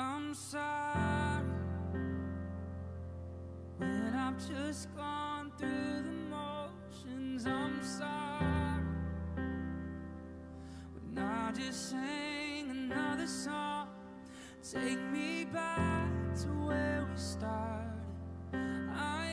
I'm sorry when I've just gone through the motions. I'm sorry when I just sang another song. Take me back to where we started. I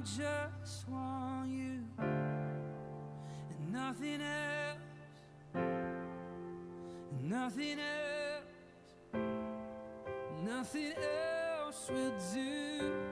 I just want you and nothing else, and nothing else, nothing else will do.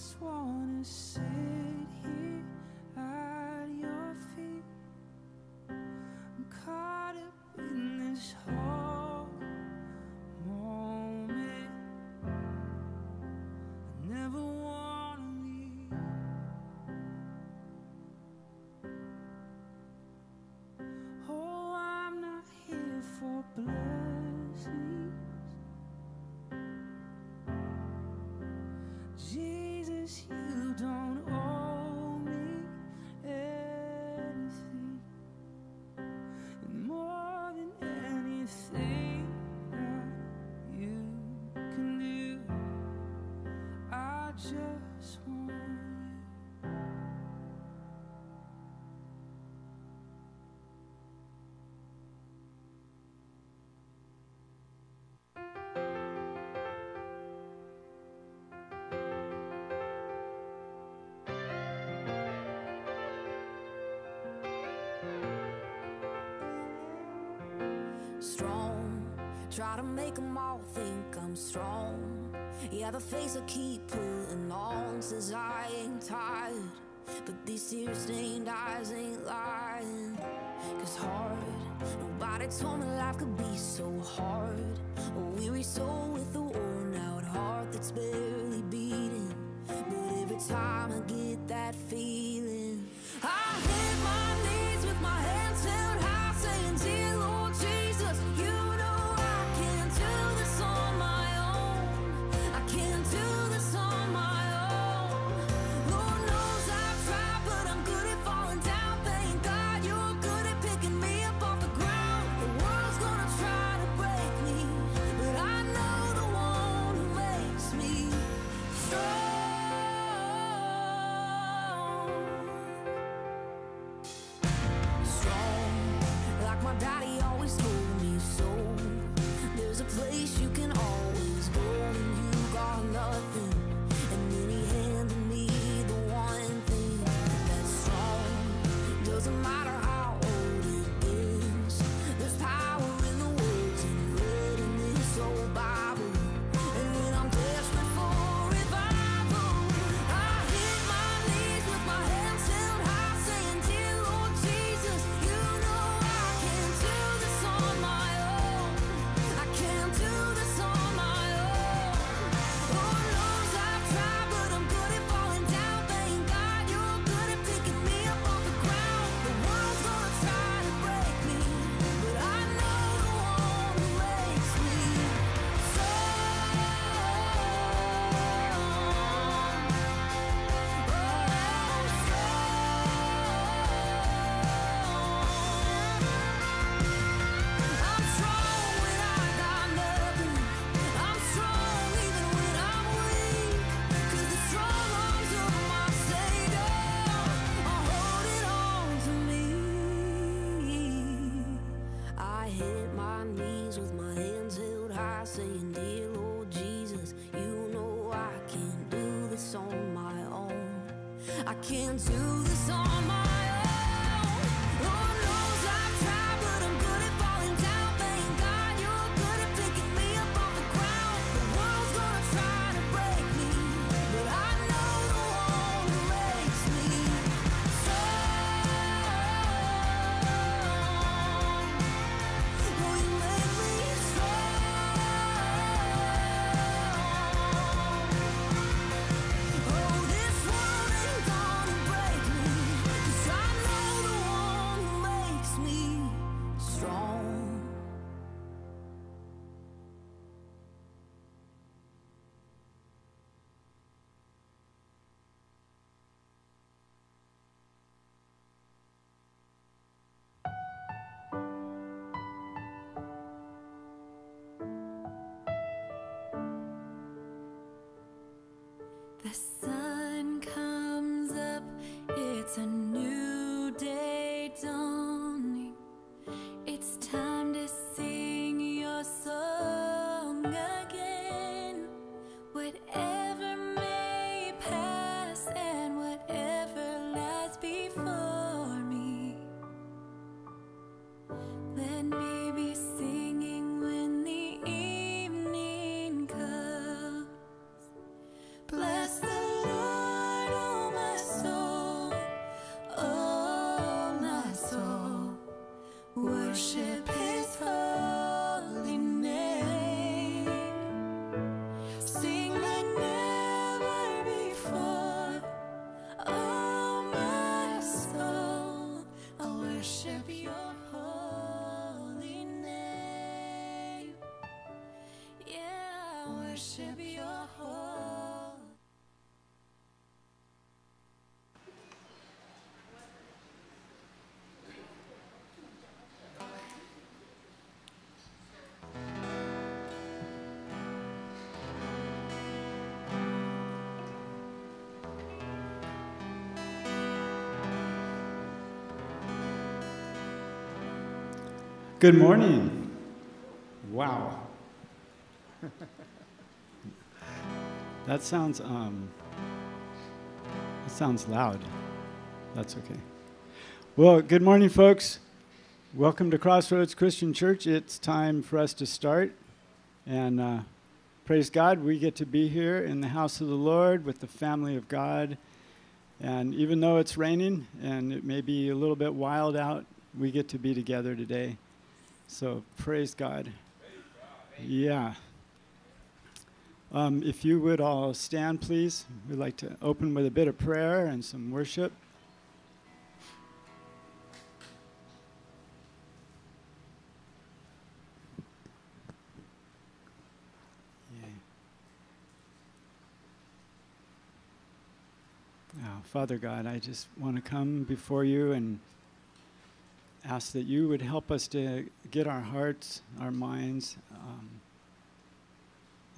just wanna say See. Try to make them all think I'm strong. Yeah, the face I keep putting on says I ain't tired. But these tear-stained eyes ain't lying. Cause hard, nobody told me life could be so hard. A weary soul with a worn out heart that's been. Good morning. Wow. that sounds um, that sounds loud. That's okay. Well, good morning, folks. Welcome to Crossroads Christian Church. It's time for us to start, and uh, praise God, we get to be here in the house of the Lord with the family of God. And even though it's raining and it may be a little bit wild out, we get to be together today. So praise God. Yeah. Um, if you would all stand, please. We'd like to open with a bit of prayer and some worship. Now, Father God, I just want to come before you and ask that you would help us to get our hearts, our minds, um,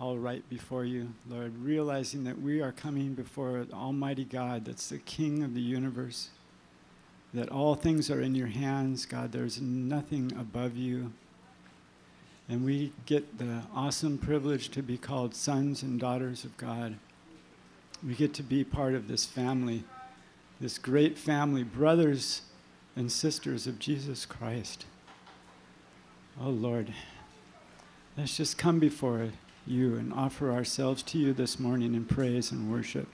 all right before you, Lord, realizing that we are coming before Almighty God, that's the King of the universe, that all things are in your hands, God. There's nothing above you. And we get the awesome privilege to be called sons and daughters of God. We get to be part of this family, this great family, brothers and sisters of Jesus Christ. Oh Lord, let's just come before you and offer ourselves to you this morning in praise and worship.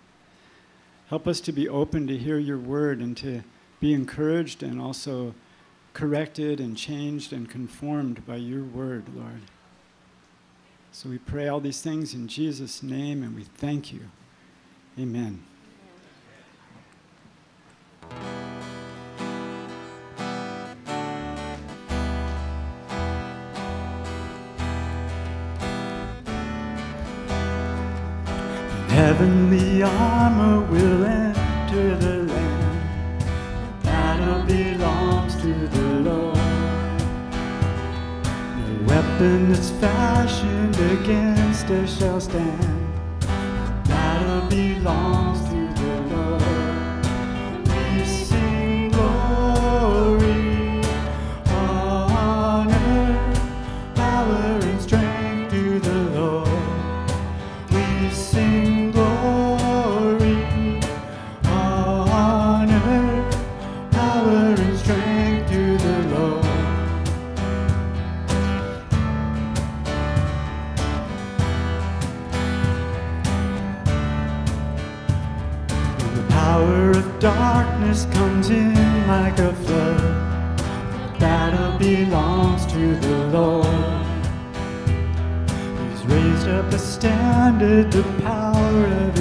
Help us to be open to hear your word and to be encouraged and also corrected and changed and conformed by your word, Lord. So we pray all these things in Jesus' name and we thank you. Amen. Heavenly armor will enter the land. Battle belongs to the Lord. No weapon that's fashioned against us shall stand. Battle belongs comes in like a flood, battle belongs to the Lord. He's raised up a standard, the power of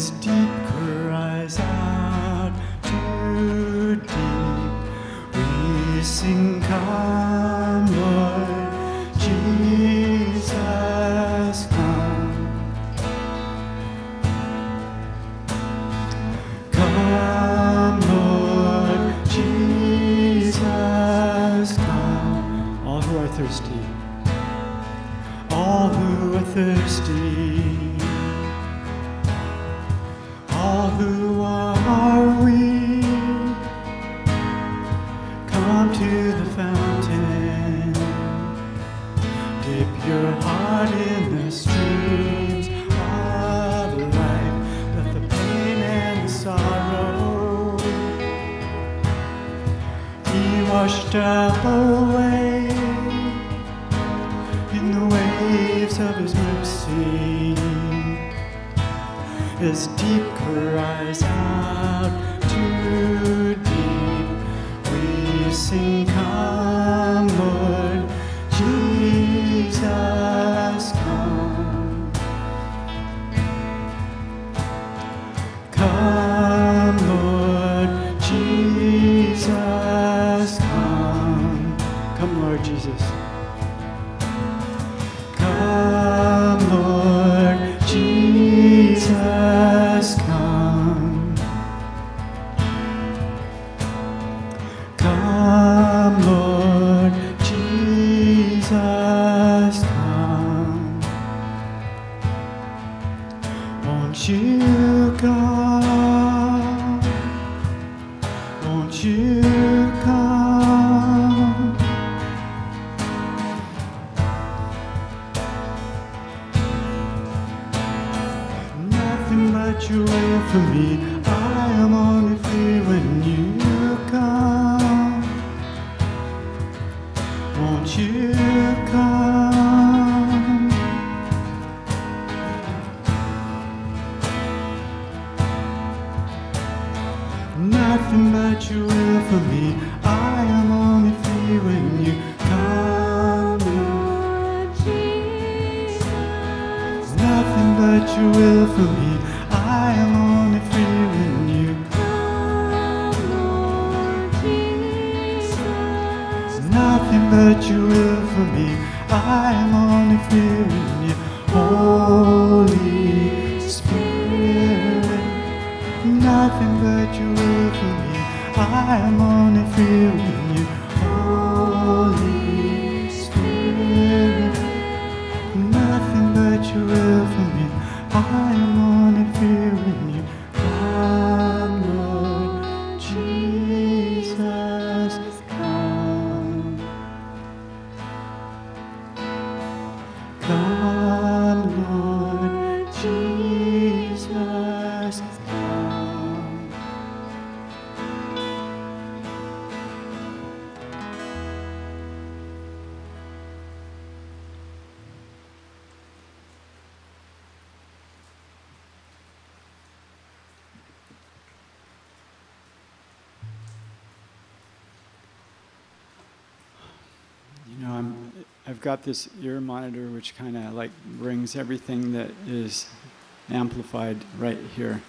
Deep me. I am only when you Nothing but your will for me. I am only when you Holy Spirit. Nothing but your will for me. I am only when you I've got this ear monitor which kind of like brings everything that is amplified right here.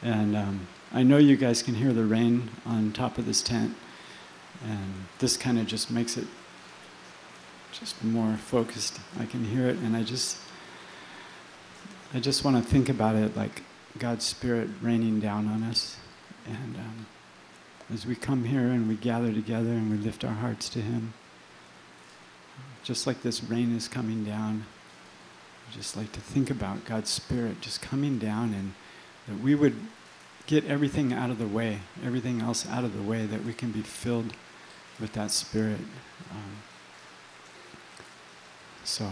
And um, I know you guys can hear the rain on top of this tent. And this kind of just makes it just more focused. I can hear it and I just, I just want to think about it like God's Spirit raining down on us. And um, as we come here and we gather together and we lift our hearts to Him, just like this rain is coming down, I just like to think about God's Spirit just coming down and that we would get everything out of the way, everything else out of the way, that we can be filled with that Spirit. Um, so,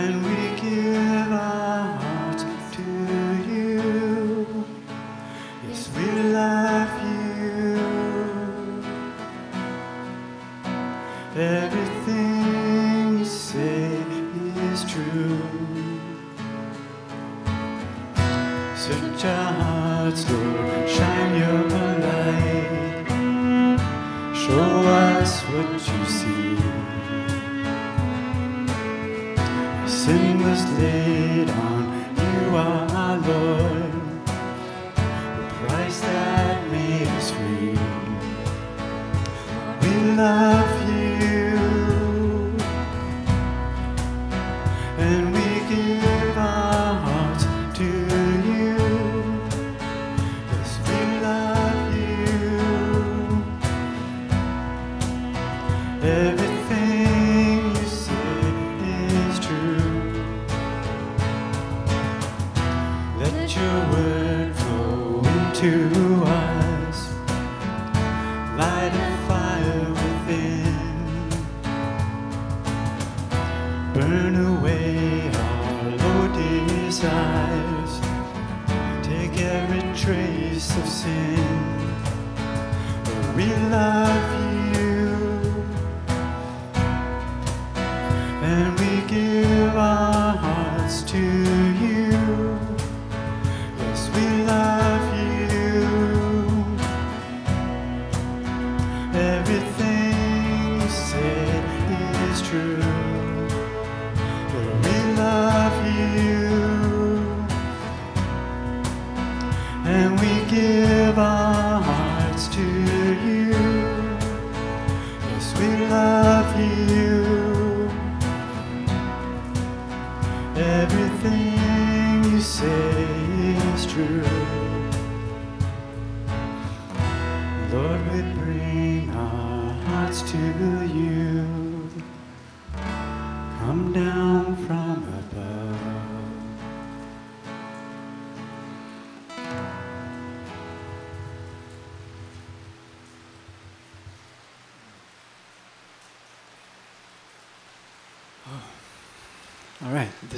and we give.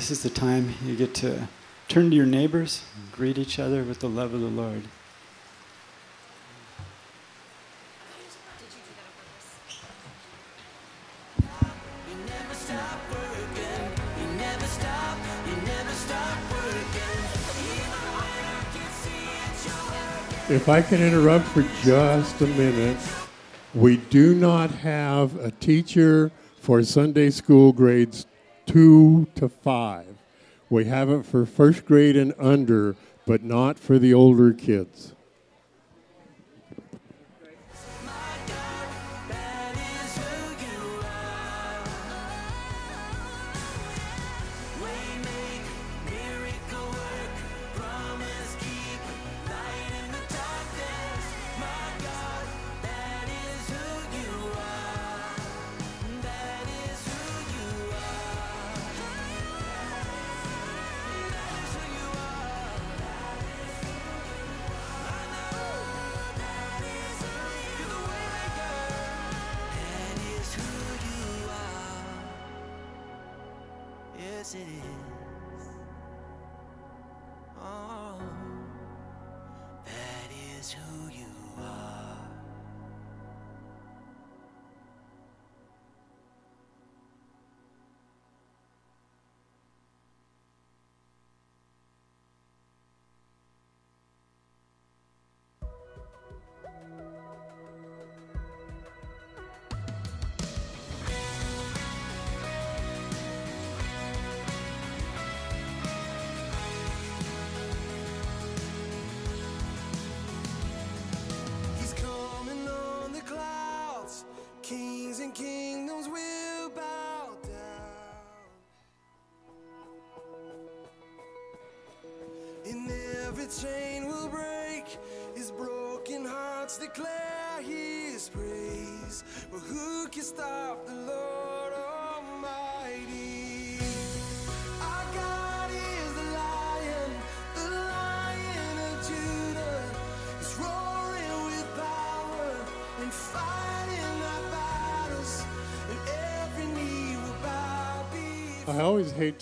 this is the time you get to turn to your neighbors, greet each other with the love of the Lord. If I can interrupt for just a minute, we do not have a teacher for Sunday school grades two to five. We have it for first grade and under, but not for the older kids.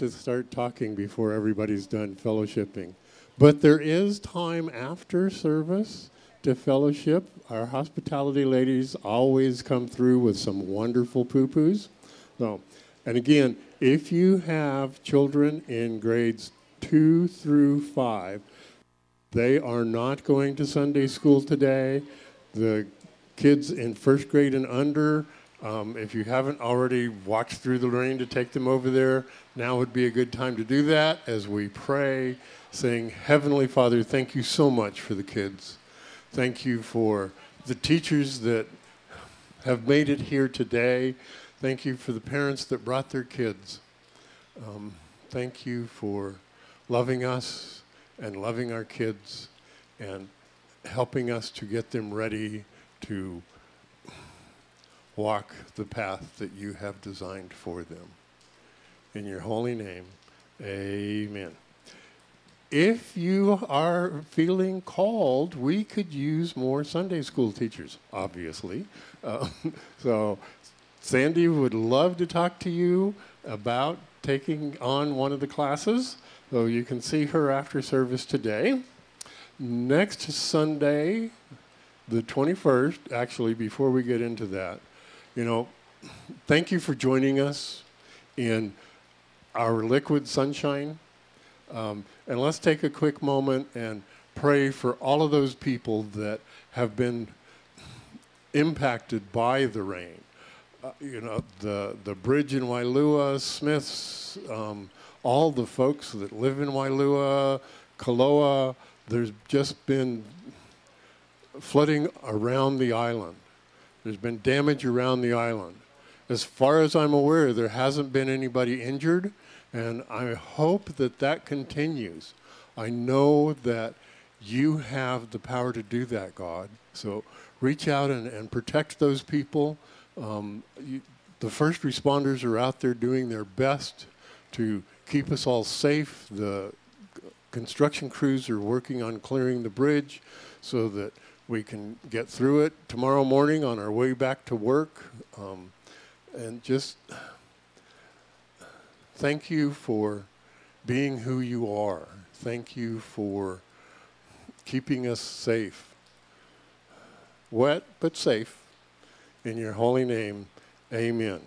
To start talking before everybody's done fellowshipping, but there is time after service to fellowship. Our hospitality ladies always come through with some wonderful pupus. So, and again, if you have children in grades two through five, they are not going to Sunday school today. The kids in first grade and under, um, if you haven't already walked through the rain to take them over there, now would be a good time to do that as we pray, saying, Heavenly Father, thank you so much for the kids. Thank you for the teachers that have made it here today. Thank you for the parents that brought their kids. Um, thank you for loving us and loving our kids and helping us to get them ready to walk the path that you have designed for them. In your holy name, amen. If you are feeling called, we could use more Sunday school teachers, obviously. Uh, so, Sandy would love to talk to you about taking on one of the classes. So, you can see her after service today. Next Sunday, the 21st, actually, before we get into that, you know, thank you for joining us in our liquid sunshine. Um, and let's take a quick moment and pray for all of those people that have been impacted by the rain. Uh, you know, the, the bridge in Wailua, Smiths, um, all the folks that live in Wailua, Koloa, there's just been flooding around the island. There's been damage around the island. As far as I'm aware, there hasn't been anybody injured, and I hope that that continues. I know that you have the power to do that, God. So reach out and, and protect those people. Um, you, the first responders are out there doing their best to keep us all safe. The construction crews are working on clearing the bridge so that we can get through it tomorrow morning on our way back to work. Um, and just thank you for being who you are. Thank you for keeping us safe. Wet, but safe. In your holy name, amen.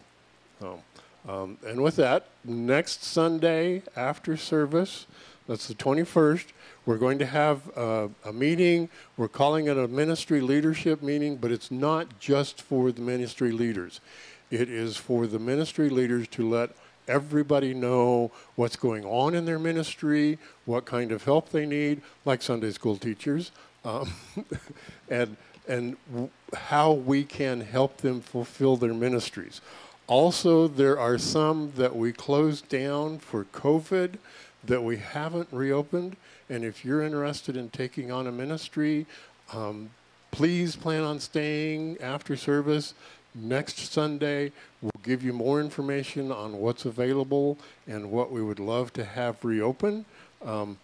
Um, um, and with that, next Sunday after service, that's the 21st, we're going to have uh, a meeting. We're calling it a ministry leadership meeting, but it's not just for the ministry leaders. It is for the ministry leaders to let everybody know what's going on in their ministry, what kind of help they need, like Sunday school teachers, um, and and how we can help them fulfill their ministries. Also, there are some that we closed down for COVID that we haven't reopened. And if you're interested in taking on a ministry, um, please plan on staying after service. Next Sunday, we'll give you more information on what's available and what we would love to have reopen. Um,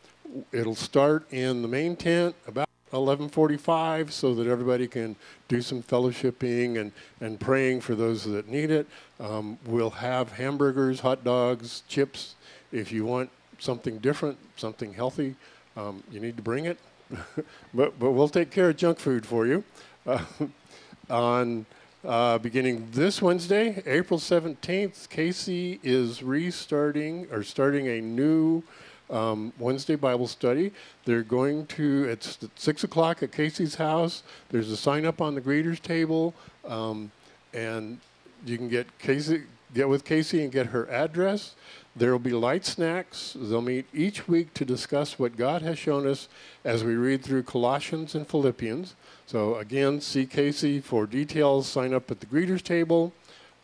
it'll start in the main tent about 11:45, so that everybody can do some fellowshipping and, and praying for those that need it. Um, we'll have hamburgers, hot dogs, chips. If you want something different, something healthy, um, you need to bring it. but, but we'll take care of junk food for you. Uh, on uh, beginning this Wednesday, April 17th, Casey is restarting or starting a new um, Wednesday Bible study. They're going to, it's at 6 o'clock at Casey's house. There's a sign up on the greeters table, um, and you can get Casey, get with Casey and get her address. There will be light snacks. They'll meet each week to discuss what God has shown us as we read through Colossians and Philippians. So, again, see Casey for details. Sign up at the greeters table.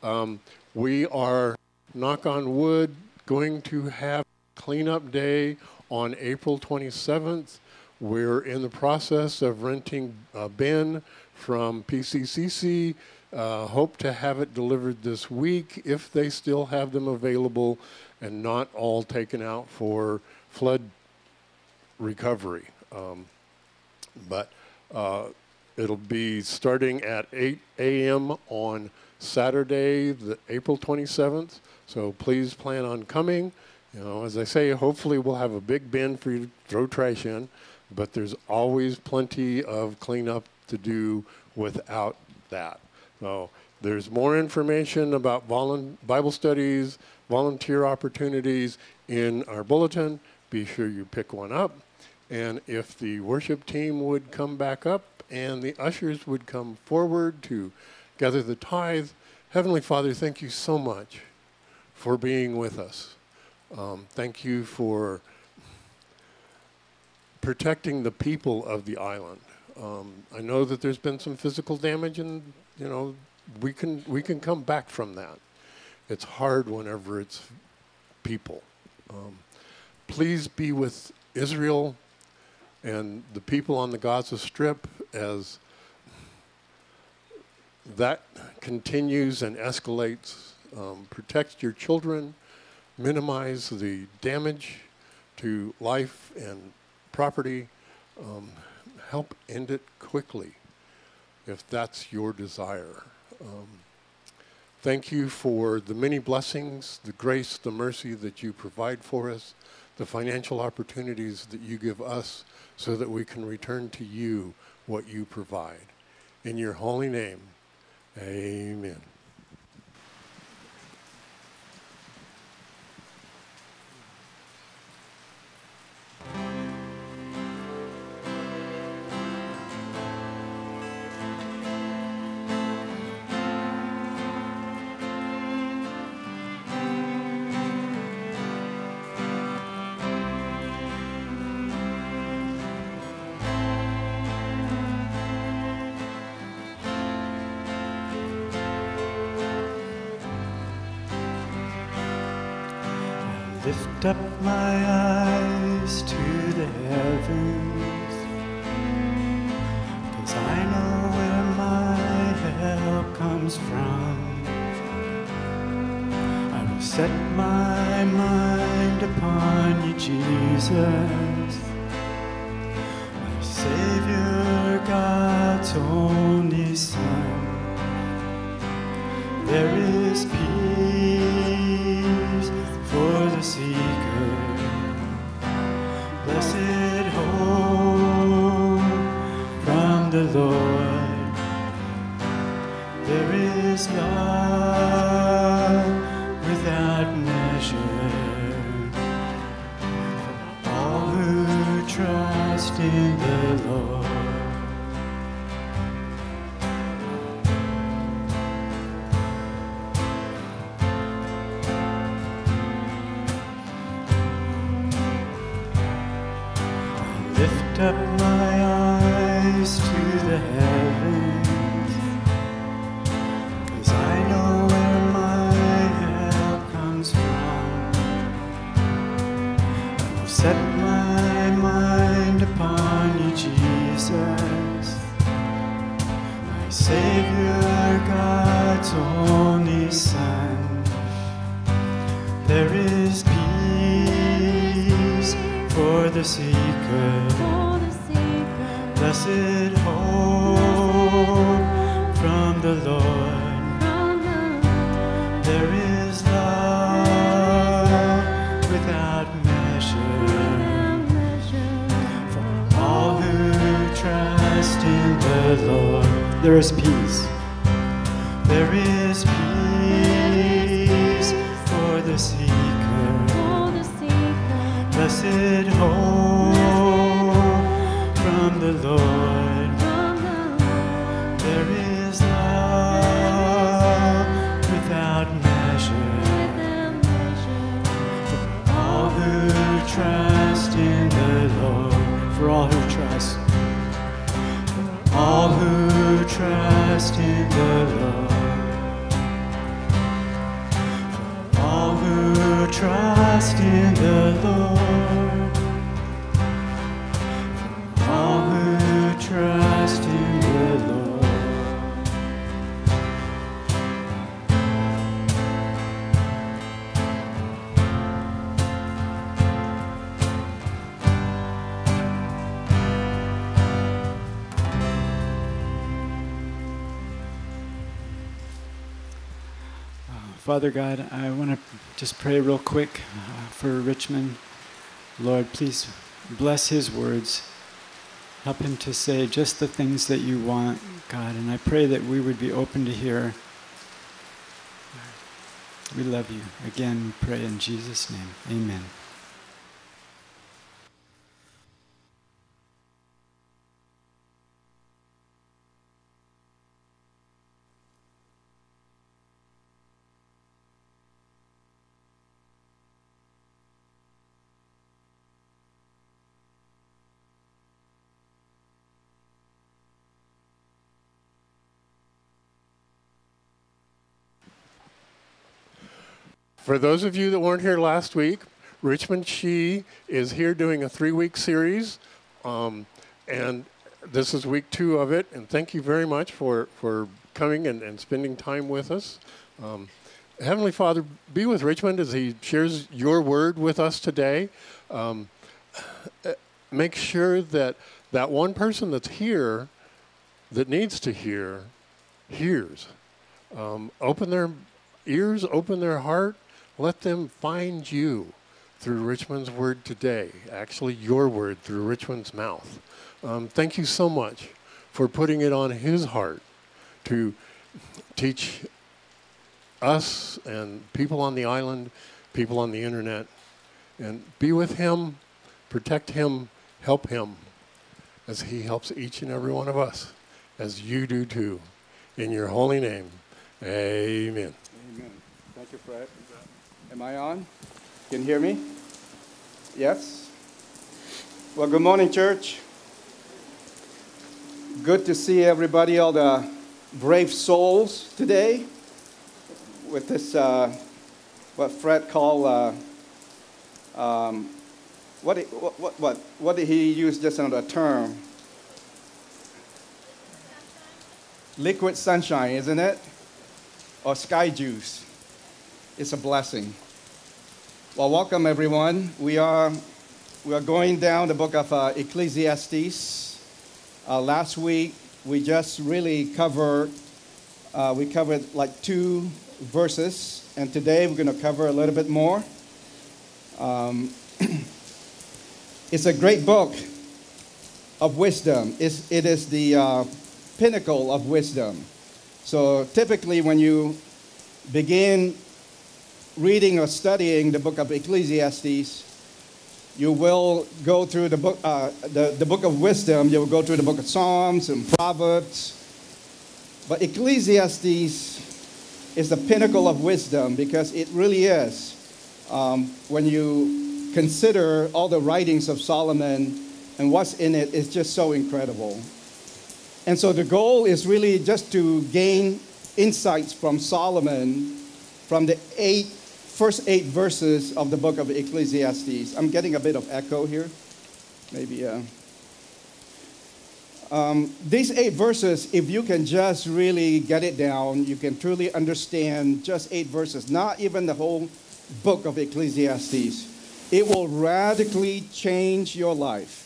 Um, we are, knock on wood, going to have cleanup day on April 27th. We're in the process of renting a bin from PCCC. Uh, hope to have it delivered this week if they still have them available and not all taken out for flood recovery. Um, but uh, it'll be starting at 8 a.m. on Saturday, the April 27th. So please plan on coming. You know, as I say, hopefully we'll have a big bin for you to throw trash in, but there's always plenty of cleanup to do without that. So there's more information about Bible studies, volunteer opportunities in our bulletin. Be sure you pick one up. And if the worship team would come back up and the ushers would come forward to gather the tithe, Heavenly Father, thank you so much for being with us. Um, thank you for protecting the people of the island. Um, I know that there's been some physical damage, and you know we can we can come back from that. It's hard whenever it's people. Um, please be with Israel and the people on the Gaza Strip as that continues and escalates. Um, protect your children, minimize the damage to life and property, um, help end it quickly if that's your desire. Um, thank you for the many blessings, the grace, the mercy that you provide for us, the financial opportunities that you give us so that we can return to you what you provide. In your holy name, amen. My mind upon you, Jesus, my Savior, God's only Son. There is Father God, I want to just pray real quick uh, for Richmond. Lord, please bless his words. Help him to say just the things that you want, God. And I pray that we would be open to hear. We love you. Again, we pray in Jesus' name. Amen. For those of you that weren't here last week, Richmond Shee is here doing a three week series. Um, and this is week two of it. And thank you very much for, for coming and, and spending time with us. Um, Heavenly Father, be with Richmond as he shares your word with us today. Um, make sure that that one person that's here that needs to hear hears. Um, open their ears, open their heart, let them find you through Richmond's word today, actually, your word through Richmond's mouth. Um, thank you so much for putting it on his heart to teach us and people on the island, people on the internet, and be with him, protect him, help him as he helps each and every one of us, as you do too. In your holy name, amen. Amen. Thank you, Fred. Am I on? Can you hear me? Yes? Well, good morning, church. Good to see everybody, all the brave souls today with this, uh, what Fred called, uh, um, what, what, what, what, what did he use just another term? Liquid sunshine, isn't it? Or sky juice. It's a blessing. Well, welcome everyone. We are we are going down the book of uh, Ecclesiastes. Uh, last week we just really covered uh, we covered like two verses, and today we're going to cover a little bit more. Um, it's a great book of wisdom. It's, it is the uh, pinnacle of wisdom. So typically, when you begin reading or studying the book of Ecclesiastes, you will go through the book, uh, the, the book of wisdom, you will go through the book of Psalms and Proverbs. But Ecclesiastes is the pinnacle of wisdom because it really is. Um, when you consider all the writings of Solomon and what's in it, it's just so incredible. And so the goal is really just to gain insights from Solomon from the eight first eight verses of the book of Ecclesiastes. I'm getting a bit of echo here. Maybe. Uh, um, these eight verses, if you can just really get it down, you can truly understand just eight verses, not even the whole book of Ecclesiastes. It will radically change your life.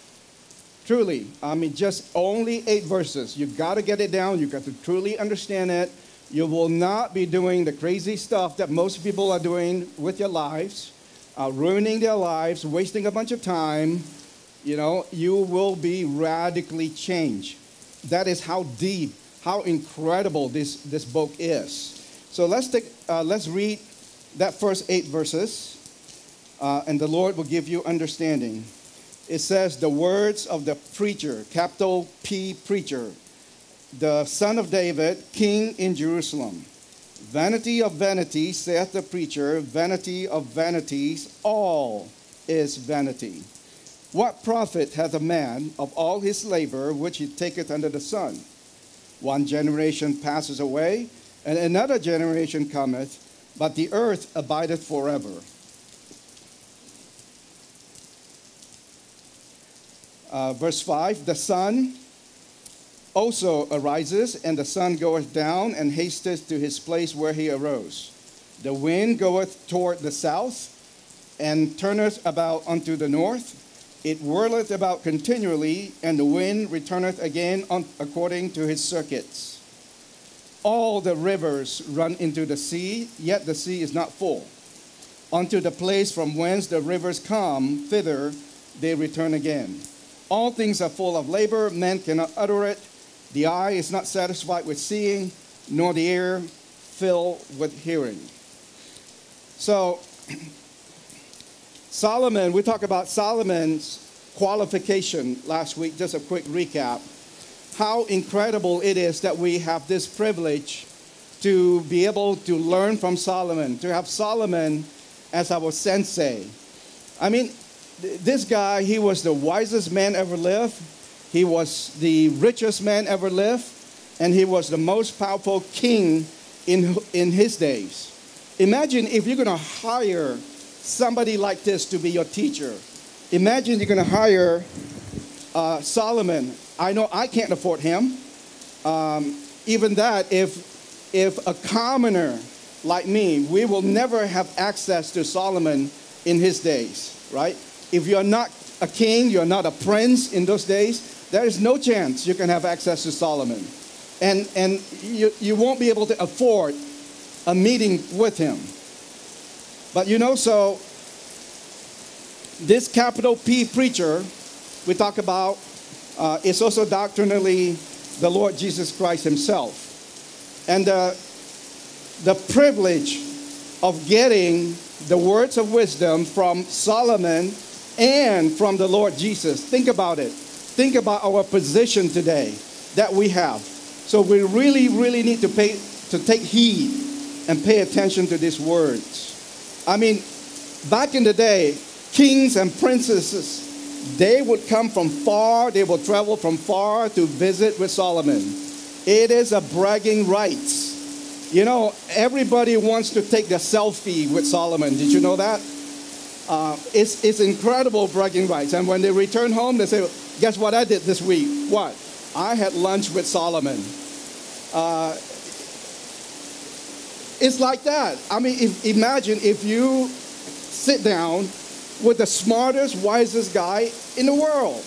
Truly. I mean, just only eight verses. You've got to get it down. You've got to truly understand it you will not be doing the crazy stuff that most people are doing with your lives, uh, ruining their lives, wasting a bunch of time. You know, you will be radically changed. That is how deep, how incredible this, this book is. So let's, take, uh, let's read that first eight verses, uh, and the Lord will give you understanding. It says, The words of the preacher, capital P preacher, the son of David, king in Jerusalem. Vanity of vanities, saith the preacher, vanity of vanities, all is vanity. What profit hath a man of all his labor which he taketh under the sun? One generation passes away, and another generation cometh, but the earth abideth forever. Uh, verse 5 The sun also arises, and the sun goeth down and hasteth to his place where he arose. The wind goeth toward the south and turneth about unto the north. It whirleth about continually, and the wind returneth again according to his circuits. all the rivers run into the sea, yet the sea is not full. Unto the place from whence the rivers come, thither they return again. All things are full of labor, men cannot utter it. The eye is not satisfied with seeing, nor the ear filled with hearing. So, Solomon, we talked about Solomon's qualification last week, just a quick recap. How incredible it is that we have this privilege to be able to learn from Solomon, to have Solomon as our sensei. I mean, th- this guy, he was the wisest man ever lived, he was the richest man ever lived, and he was the most powerful king in, in his days. Imagine if you're going to hire somebody like this to be your teacher. Imagine you're going to hire uh, Solomon. I know I can't afford him. Um, even that, if, if a commoner like me, we will never have access to Solomon in his days, right? If you're not a king, you're not a prince in those days, there is no chance you can have access to Solomon. And, and you, you won't be able to afford a meeting with him. But you know, so this capital P preacher we talk about uh, is also doctrinally the Lord Jesus Christ himself. And uh, the privilege of getting the words of wisdom from Solomon and from the Lord Jesus. Think about it. Think about our position today that we have. So we really, really need to pay to take heed and pay attention to these words. I mean, back in the day, kings and princesses, they would come from far, they would travel from far to visit with Solomon. It is a bragging right. You know, everybody wants to take the selfie with Solomon. Did you know that? Uh, it's, it's incredible bragging rights. And when they return home, they say, Guess what I did this week? What? I had lunch with Solomon. Uh, it's like that. I mean, if, imagine if you sit down with the smartest, wisest guy in the world.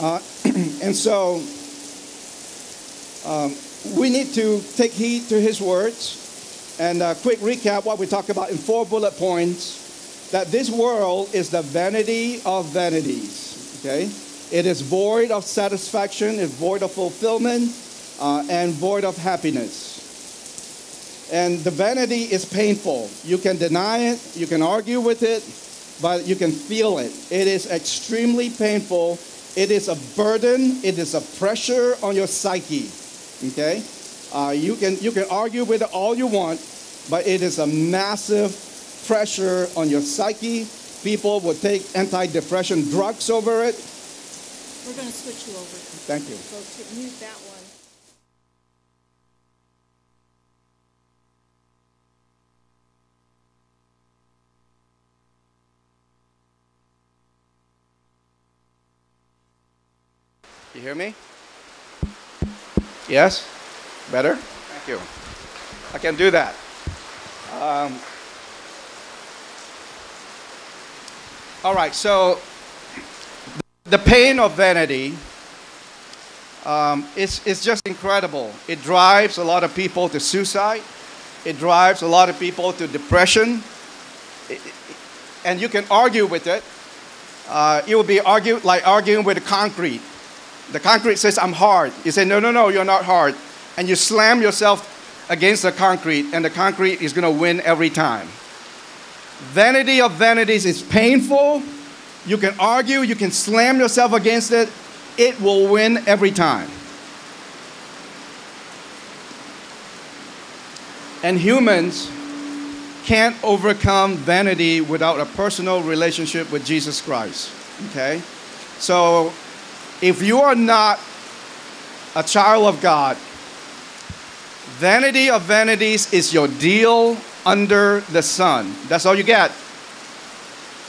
Uh, and so um, we need to take heed to his words. And a quick recap what we talked about in four bullet points that this world is the vanity of vanities. Okay? It is void of satisfaction, it's void of fulfillment, uh, and void of happiness. And the vanity is painful. You can deny it, you can argue with it, but you can feel it. It is extremely painful. It is a burden, it is a pressure on your psyche. Okay? Uh, you, can, you can argue with it all you want, but it is a massive pressure on your psyche. People would take anti depression drugs over it. We're going to switch you over. Thank you. So to mute that one. You hear me? Yes? Better? Thank you. I can do that. Um, all right, so the pain of vanity um, is, just incredible. It drives a lot of people to suicide, it drives a lot of people to depression, It- and you can argue with it. Uh, it will be argued like arguing with concrete. The concrete says, I'm hard. You say, No, no, no, you're not hard. And you slam yourself against the concrete, and the concrete is going to win every time. Vanity of vanities is painful. You can argue, you can slam yourself against it, it will win every time. And humans can't overcome vanity without a personal relationship with Jesus Christ. Okay? So, if you are not a child of God, vanity of vanities is your deal under the sun. That's all you get.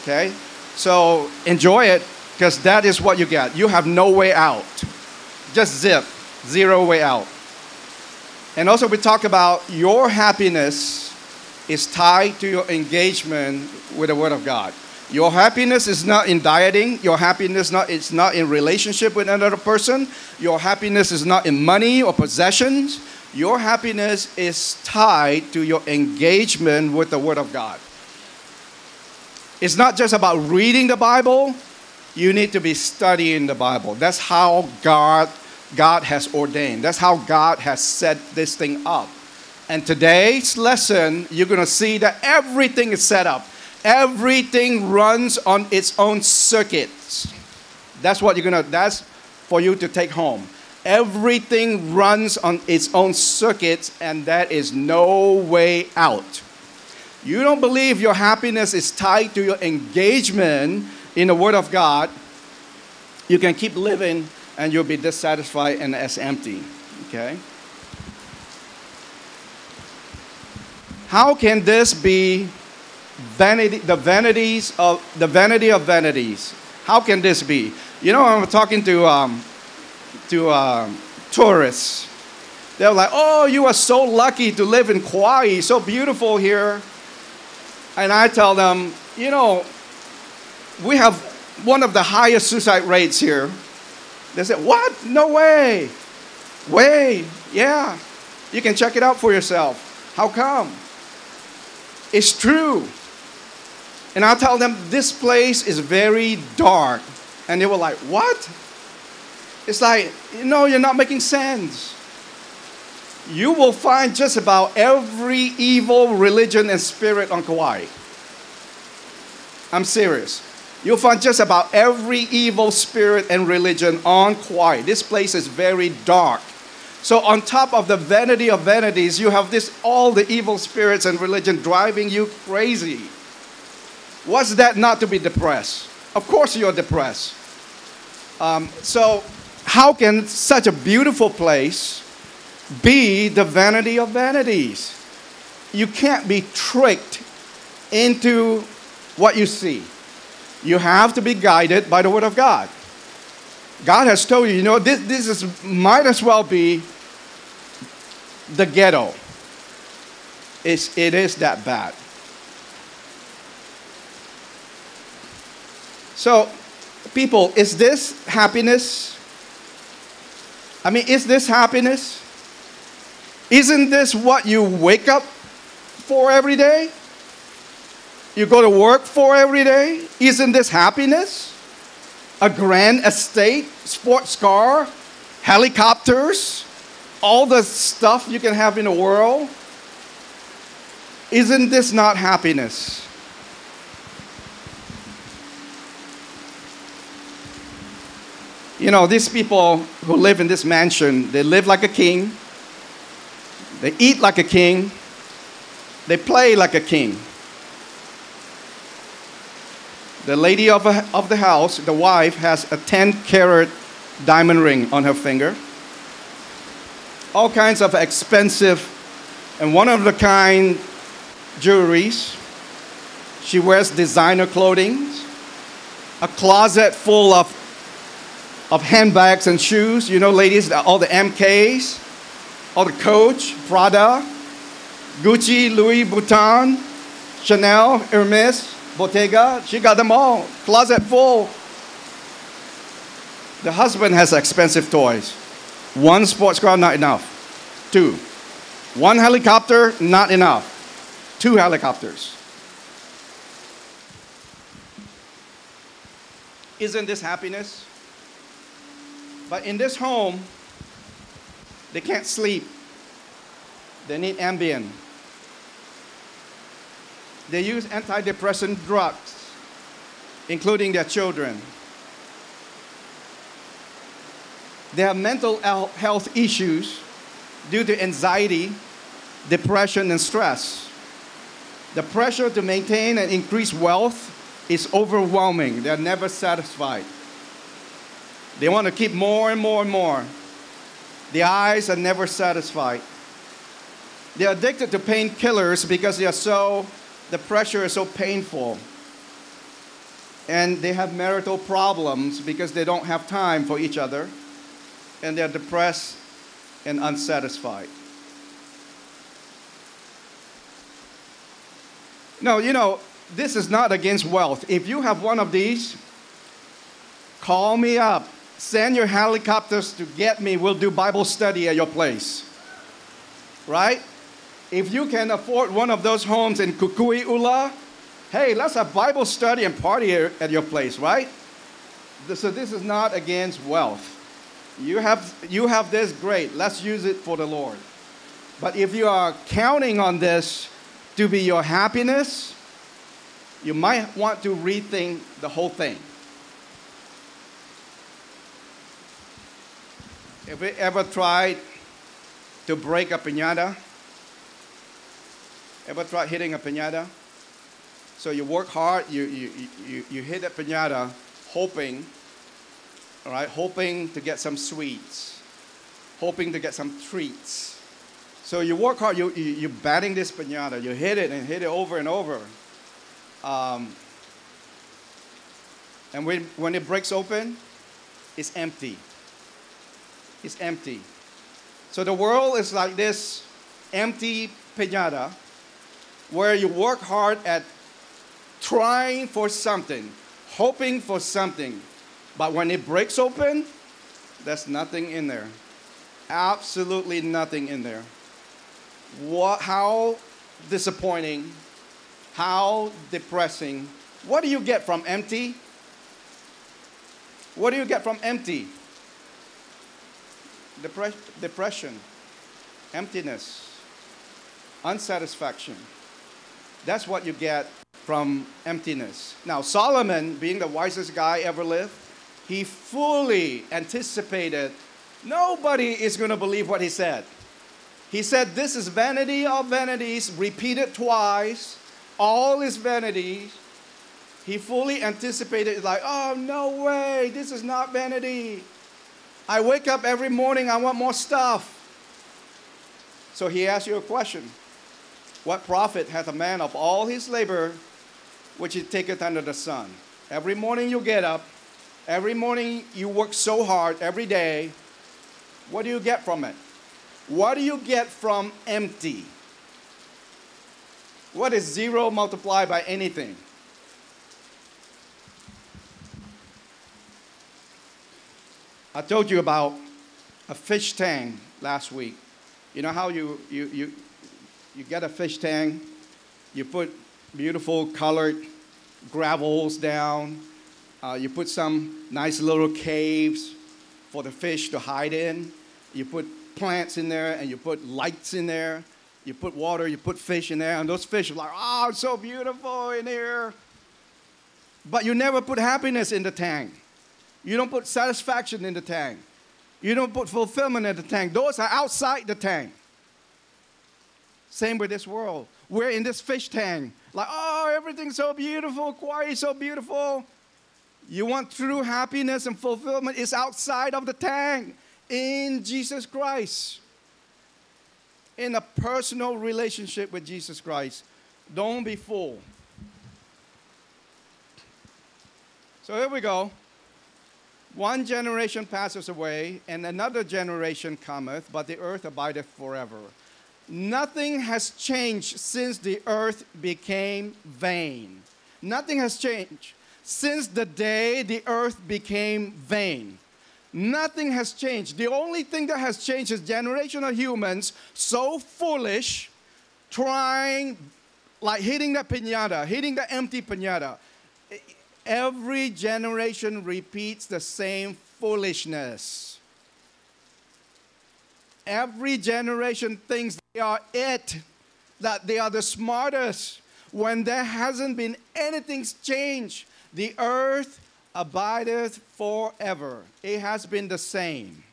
Okay? So enjoy it because that is what you get. You have no way out. Just zip, zero way out. And also, we talk about your happiness is tied to your engagement with the Word of God. Your happiness is not in dieting. Your happiness not it's not in relationship with another person. Your happiness is not in money or possessions. Your happiness is tied to your engagement with the Word of God. It's not just about reading the Bible. You need to be studying the Bible. That's how God God has ordained. That's how God has set this thing up. And today's lesson, you're going to see that everything is set up. Everything runs on its own circuits. That's what you're going to that's for you to take home. Everything runs on its own circuits and that is no way out. You don't believe your happiness is tied to your engagement in the word of God, you can keep living and you'll be dissatisfied and as empty. Okay? How can this be vanity, the vanities of the vanity of vanities? How can this be? You know, I'm talking to um, to um, tourists. They're like, "Oh, you are so lucky to live in Kauai, so beautiful here." And I tell them, you know, we have one of the highest suicide rates here. They said, What? No way. Way. Yeah. You can check it out for yourself. How come? It's true. And I tell them, This place is very dark. And they were like, What? It's like, you know, you're not making sense. You will find just about every evil religion and spirit on Kauai. I'm serious. You'll find just about every evil spirit and religion on Kauai. This place is very dark. So on top of the vanity of vanities, you have this all the evil spirits and religion driving you crazy. What's that not to be depressed? Of course you're depressed. Um, so how can such a beautiful place be the vanity of vanities? You can't be tricked into what you see. You have to be guided by the Word of God. God has told you, you know, this, this is, might as well be the ghetto. It's, it is that bad. So, people, is this happiness? I mean, is this happiness? Isn't this what you wake up for every day? you go to work for every day? Isn't this happiness? A grand estate, sports car, helicopters, all the stuff you can have in the world? Isn't this not happiness? You know, these people who live in this mansion, they live like a king, they eat like a king, they play like a king. The lady of, a, of the house, the wife, has a 10 carat diamond ring on her finger. All kinds of expensive and one of the kind jewelries. She wears designer clothing. A closet full of, of handbags and shoes. You know, ladies, all the MKs, all the Coach, Prada, Gucci, Louis Vuitton, Chanel, Hermes, Bottega, she got them all. Closet full. The husband has expensive toys. One sports car, not enough. Two. One helicopter, not enough. Two helicopters. Isn't this happiness? But in this home, they can't sleep. They need Ambien. They use antidepressant drugs, including their children. They have mental health issues due to anxiety, depression, and stress. The pressure to maintain and increase wealth is overwhelming. They're never satisfied. They want to keep more and more and more. The eyes are never satisfied. They're addicted to painkillers because they are so the pressure is so painful. And they have marital problems because they don't have time for each other. And they're depressed and unsatisfied. No, you know, this is not against wealth. If you have one of these, call me up. Send your helicopters to get me. We'll do Bible study at your place. Right? If you can afford one of those homes in Kukui Ula, hey, let's have Bible study and party at your place, right? So this is not against wealth. You have, you have this, great. Let's use it for the Lord. But if you are counting on this to be your happiness, you might want to rethink the whole thing. Have you ever tried to break a pinata? Ever tried hitting a pinata? So you work hard, you, you, you, you hit a pinata hoping, all right, hoping to get some sweets, hoping to get some treats. So you work hard, you, you, you're batting this pinata, you hit it and hit it over and over. Um, and when, when it breaks open, it's empty. It's empty. So the world is like this empty pinata where you work hard at trying for something, hoping for something. But when it breaks open, there's nothing in there. Absolutely nothing in there. What, how disappointing how depressing. What do you get from empty? What do you get from empty? Depre- depression, emptiness, unsatisfaction. That's what you get from emptiness. Now, Solomon, being the wisest guy ever lived, he fully anticipated nobody is going to believe what he said. He said, This is vanity of vanities, repeated twice all his vanity, he fully anticipated, like, oh, no way, this is not vanity. I wake up every morning, I want more stuff. So he asks you a question What profit hath a man of all his labor which he taketh under the sun? Every morning you get up, every morning you work so hard, every day. What do you get from it? What do you get from empty? What is zero multiplied by anything? I told you about a fish tank last week. You know how you, you, you, you get a fish tank, you put beautiful colored gravels down, uh, you put some nice little caves for the fish to hide in, you put plants in there, and you put lights in there, you put water, you put fish in there, and those fish are like, oh, it's so beautiful in here. But you never put happiness in the tank. You don't put satisfaction in the tank. You don't put fulfillment in the tank. Those are outside the tank. Same with this world. We're in this fish tank. Like, oh, everything's so beautiful, is so beautiful. You want true happiness and fulfillment is outside of the tank in Jesus Christ in a personal relationship with Jesus Christ. Don't be fooled. So here we go. One generation passes away, and another generation cometh, but the earth abideth forever. Nothing has changed since the earth became vain. Nothing has changed since the day the earth became vain. Nothing has changed. The only thing that has changed is generation of humans so foolish, trying, like hitting the pinata, hitting the empty pinata. Every generation repeats the same foolishness. Every generation thinks they are it, that they are the smartest, when there hasn't been anything's changed. The earth abideth forever. It has been the same.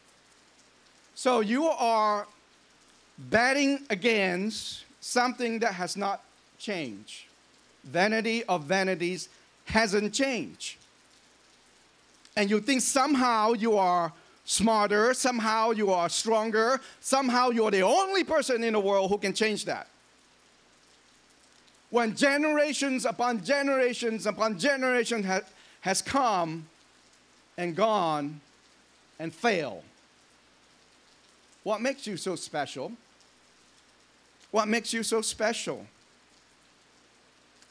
So you are betting against something that has not changed. Vanity of vanities hasn't changed. And you think somehow you are smarter, somehow you are stronger, somehow you're the only person in the world who can change that. When generations upon generations upon generations have has come and gone and failed. What makes you so special? What makes you so special?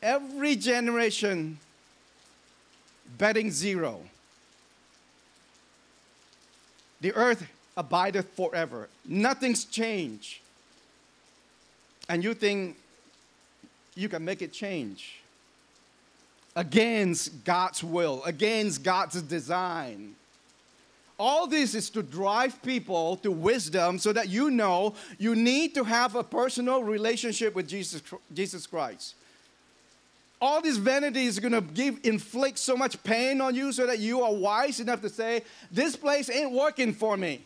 Every generation betting zero. The earth abideth forever. Nothing's changed. And you think you can make it change against God's will, against God's design. All this is to drive people to wisdom so that you know you need to have a personal relationship with Jesus, Jesus Christ. All this vanity is going to give inflict so much pain on you so that you are wise enough to say, This place ain't working for me.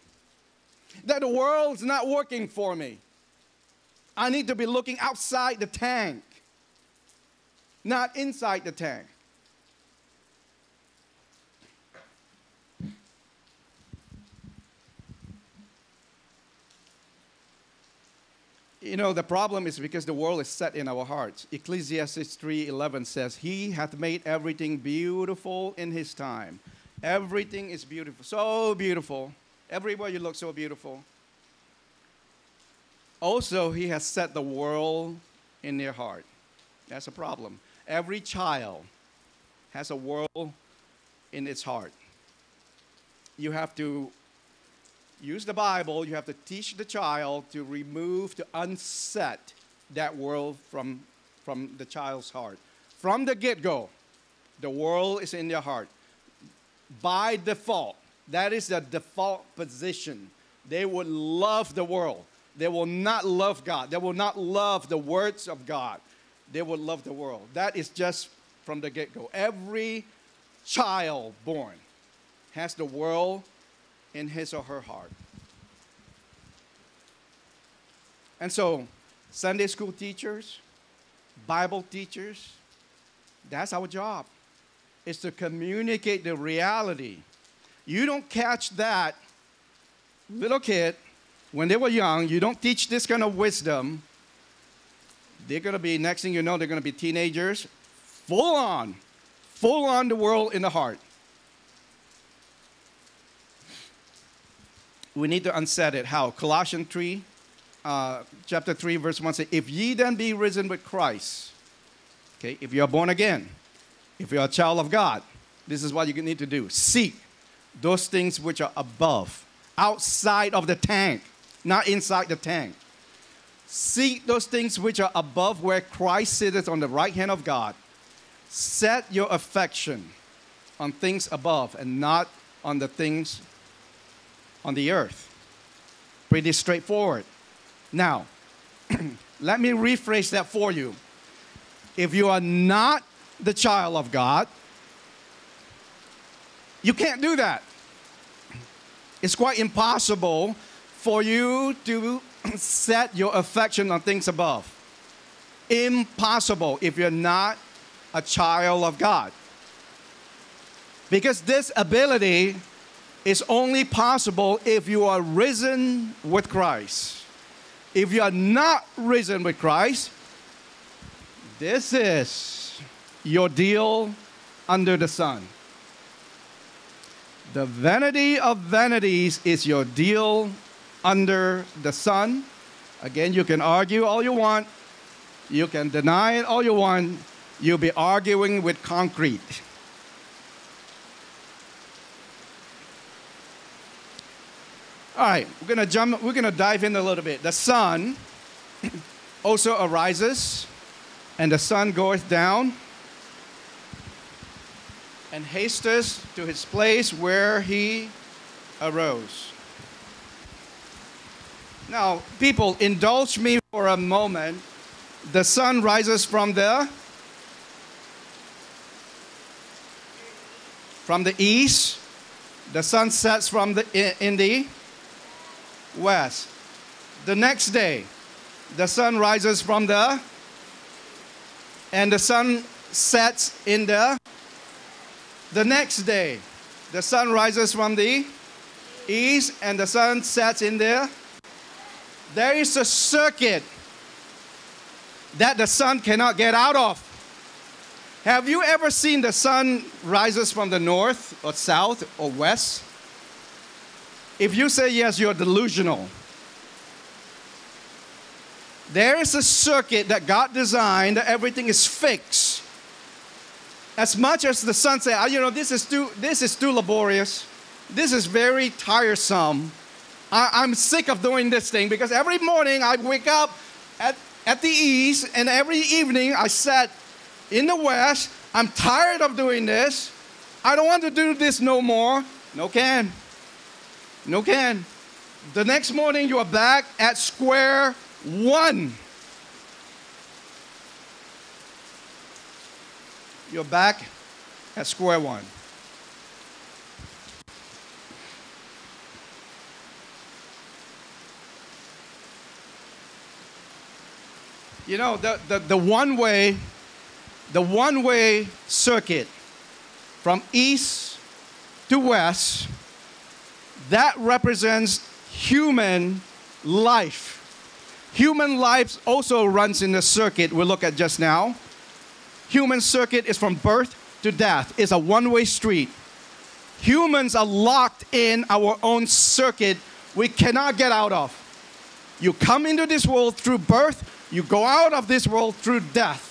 That the world's not working for me. I need to be looking outside the tank, not inside the tank. You know, the problem is because the world is set in our hearts. Ecclesiastes 3:11 says, "He hath made everything beautiful in his time." Everything is beautiful. So beautiful. Everywhere you look so beautiful. Also, he has set the world in their heart. That's a problem. Every child has a world in its heart. You have to use the Bible, you have to teach the child to remove, to unset that world from, from the child's heart. From the get go, the world is in their heart. By default, that is the default position. They would love the world. They will not love God. They will not love the words of God. They will love the world. That is just from the get go. Every child born has the world in his or her heart. And so, Sunday school teachers, Bible teachers, that's our job. Is to communicate the reality. You don't catch that little kid when they were young, you don't teach this kind of wisdom. They're going to be, next thing you know, they're going to be teenagers, full on, full on the world in the heart. We need to unset it. How? Colossians 3, uh, chapter 3, verse 1 says, If ye then be risen with Christ, okay, if you are born again, if you are a child of God, this is what you need to do. Seek those things which are above, outside of the tank, not inside the tank. Seek those things which are above where Christ sitteth on the right hand of God. Set your affection on things above and not on the things on the earth. Pretty straightforward. Now, let me rephrase that for you. If you are not the child of God, you can't do that. It's quite impossible for you to set your affection on things above. Impossible if you're not a child of God. Because this ability is only possible if you are risen with Christ. If you are not risen with Christ, this is your deal under the sun. The vanity of vanities is your deal under the sun. Again, you can argue all you want, you can deny it all you want, you'll be arguing with concrete. All right, we're gonna jump. We're gonna dive in a little bit. The sun also arises, and the sun goeth down, and hasteth to his place where he arose. Now, people, indulge me for a moment. The sun rises from the from the east. The sun sets from the in the west. The next day, the sun rises from the and the sun sets in the the next day. The sun rises from the east and the sun sets in there. There is a circuit that the sun cannot get out of. Have you ever seen the sun rises from the north or south or west? If you say yes, you're delusional. There is a circuit that God designed that everything is fixed. As much as the sun said, "Ah, you know, this is too, this is too laborious. This is very tiresome. I, I'm sick of doing this thing because every morning I wake up at, at the east and every evening I set in the west. I'm tired of doing this. I don't want to do this no more. No can. No can. The next morning you are back at square one. You're back at square one. You know, the, the, the one way, the one way circuit from east to west, that represents human life. Human life also runs in the circuit we look at just now. Human circuit is from birth to death. It's a one-way street. Humans are locked in our own circuit we cannot get out of. You come into this world through birth, you go out of this world through death.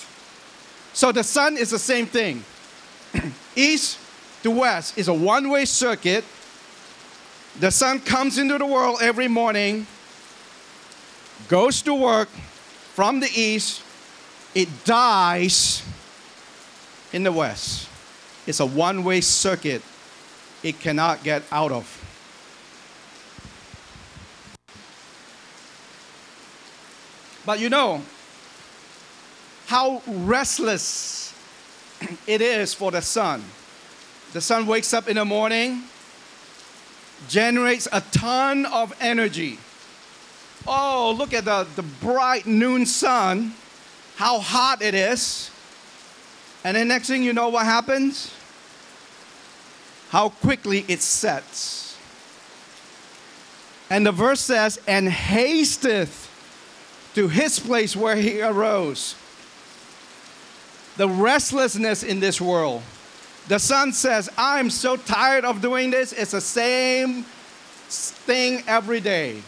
So the sun is the same thing. East to west is a one-way circuit. The sun comes into the world every morning, goes to work from the east, it dies in the west. It's a one way circuit it cannot get out of. But you know how restless it is for the sun. The sun wakes up in the morning, generates a ton of energy. Oh, look at the, the bright noon sun, how hot it is. And then next thing you know, what happens? How quickly it sets. And the verse says, and hasteth to his place where he arose. The restlessness in this world. The sun says, I'm so tired of doing this. It's the same thing every day.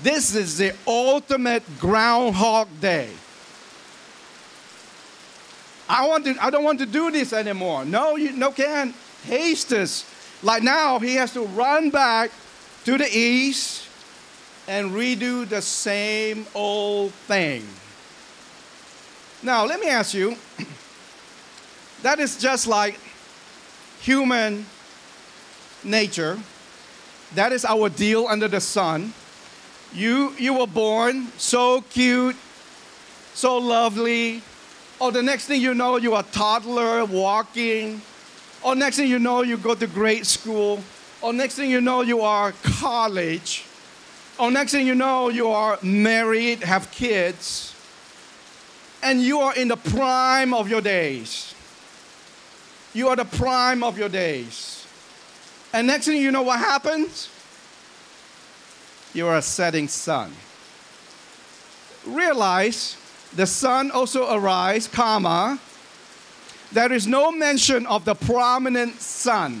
This is the ultimate groundhog day. I want to I don't want to do this anymore. No, you no can. Hasteth. Like now he has to run back to the east and redo the same old thing. Now, let me ask you that is just like human nature. That is our deal under the sun. You, you were born so cute, so lovely. Or the next thing you know, you are a toddler walking. Or next thing you know, you go to grade school. Or next thing you know, you are college. Or next thing you know, you are married, have kids. And you are in the prime of your days. You are the prime of your days. And next thing you know, what happens? You are a setting sun. Realize the sun also arise, comma. There is no mention of the prominent sun.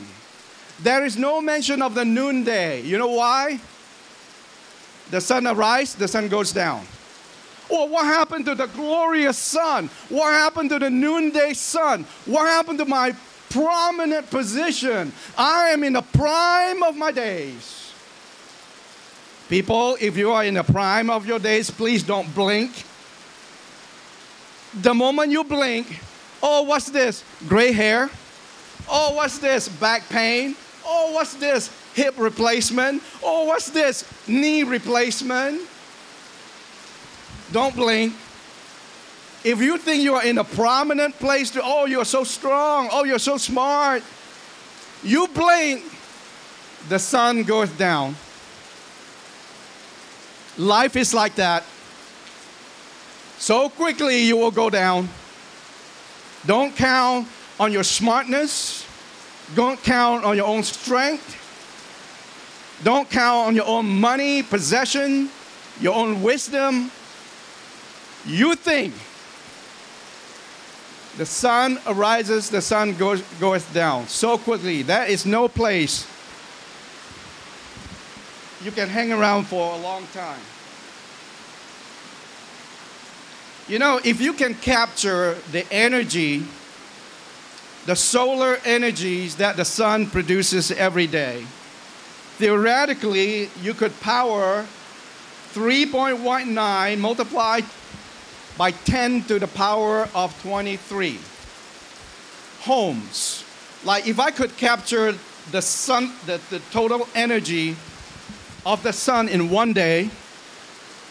There is no mention of the noonday. You know why? The sun arises, the sun goes down. Or what happened to the glorious sun? What happened to the noonday sun? What happened to my prominent position? I am in the prime of my days. People, if you are in the prime of your days, please don't blink. The moment you blink, oh, what's this? Gray hair. Oh, what's this? Back pain. Oh, what's this? Hip replacement. Oh, what's this? Knee replacement. Don't blink. If you think you are in a prominent place, to, oh, you're so strong. Oh, you're so smart. You blink, the sun goes down. Life is like that. So quickly you will go down. Don't count on your smartness. Don't count on your own strength. Don't count on your own money, possession, your own wisdom. You think the sun arises, the sun goes, down so quickly. There is no place you can hang around for a long time. You know, if you can capture the energy, the solar energies that the sun produces every day, theoretically, you could power 3.19 multiplied by 10 to the power of 23 homes. Like if I could capture the sun, the, the total energy of the sun in one day,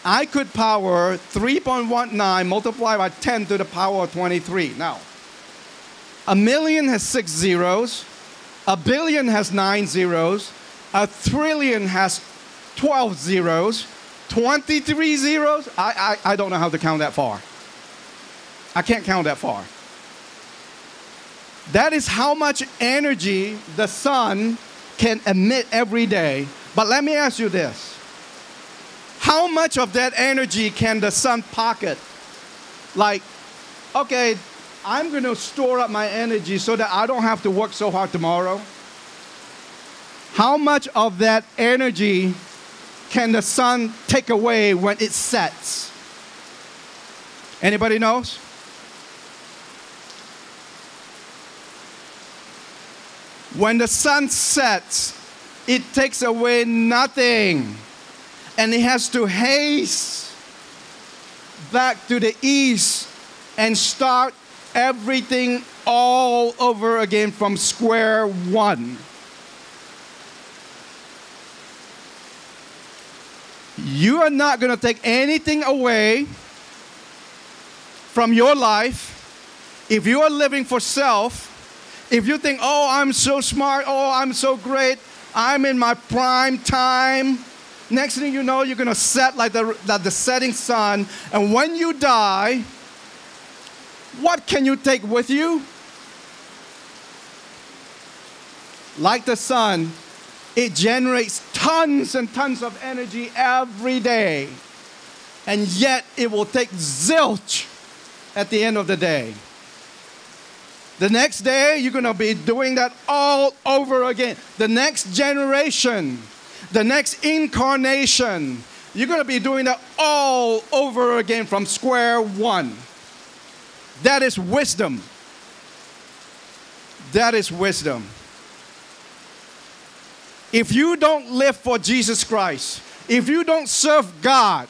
I could power 3.19 multiplied by 10 to the power of 23. Now, a million has six zeros, a billion has nine zeros, a trillion has 12 zeros, 23 zeros. I, I, I don't know how to count that far. I can't count that far. That is how much energy the sun can emit every day. But let me ask you this how much of that energy can the sun pocket? Like, okay, I'm going to store up my energy so that I don't have to work so hard tomorrow. How much of that energy can the sun take away when it sets? Anybody knows? When the sun sets, it takes away nothing. And it has to haste back to the east and start everything all over again from square one. You are not going to take anything away from your life if you are living for self. If you think, oh, I'm so smart, oh, I'm so great, I'm in my prime time. Next thing you know, you're going to set like the, like the setting sun. And when you die, what can you take with you? Like the sun, it generates tons and tons of energy every day. And yet it will take zilch at the end of the day. The next day, you're going to be doing that all over again. The next generation, the next incarnation, you're going to be doing that all over again from square one. That is wisdom. That is wisdom. If you don't live for Jesus Christ, if you don't serve God,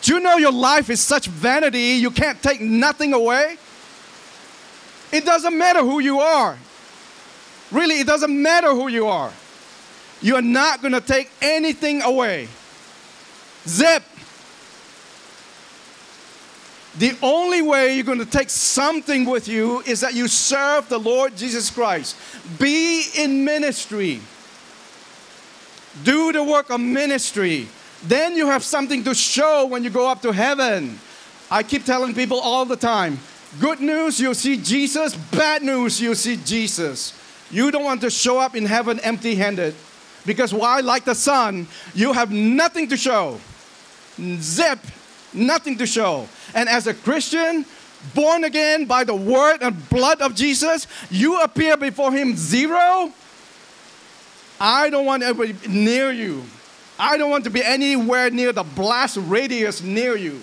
do you know your life is such vanity you can't take nothing away? It doesn't matter who you are. Really, it doesn't matter who you are. You're not going to take anything away. Zip. The only way you're going to take something with you is that you serve the Lord Jesus Christ. Be in ministry. Do the work of ministry. Then you have something to show when you go up to heaven. I keep telling people all the time good news, you'll see Jesus. Bad news, you'll see Jesus. You don't want to show up in heaven empty handed because why? Like the sun, you have nothing to show. Zip, nothing to show. And as a Christian, born again by the word and blood of Jesus, you appear before Him zero. I don't want anybody near you. I don't want to be anywhere near the blast radius near you.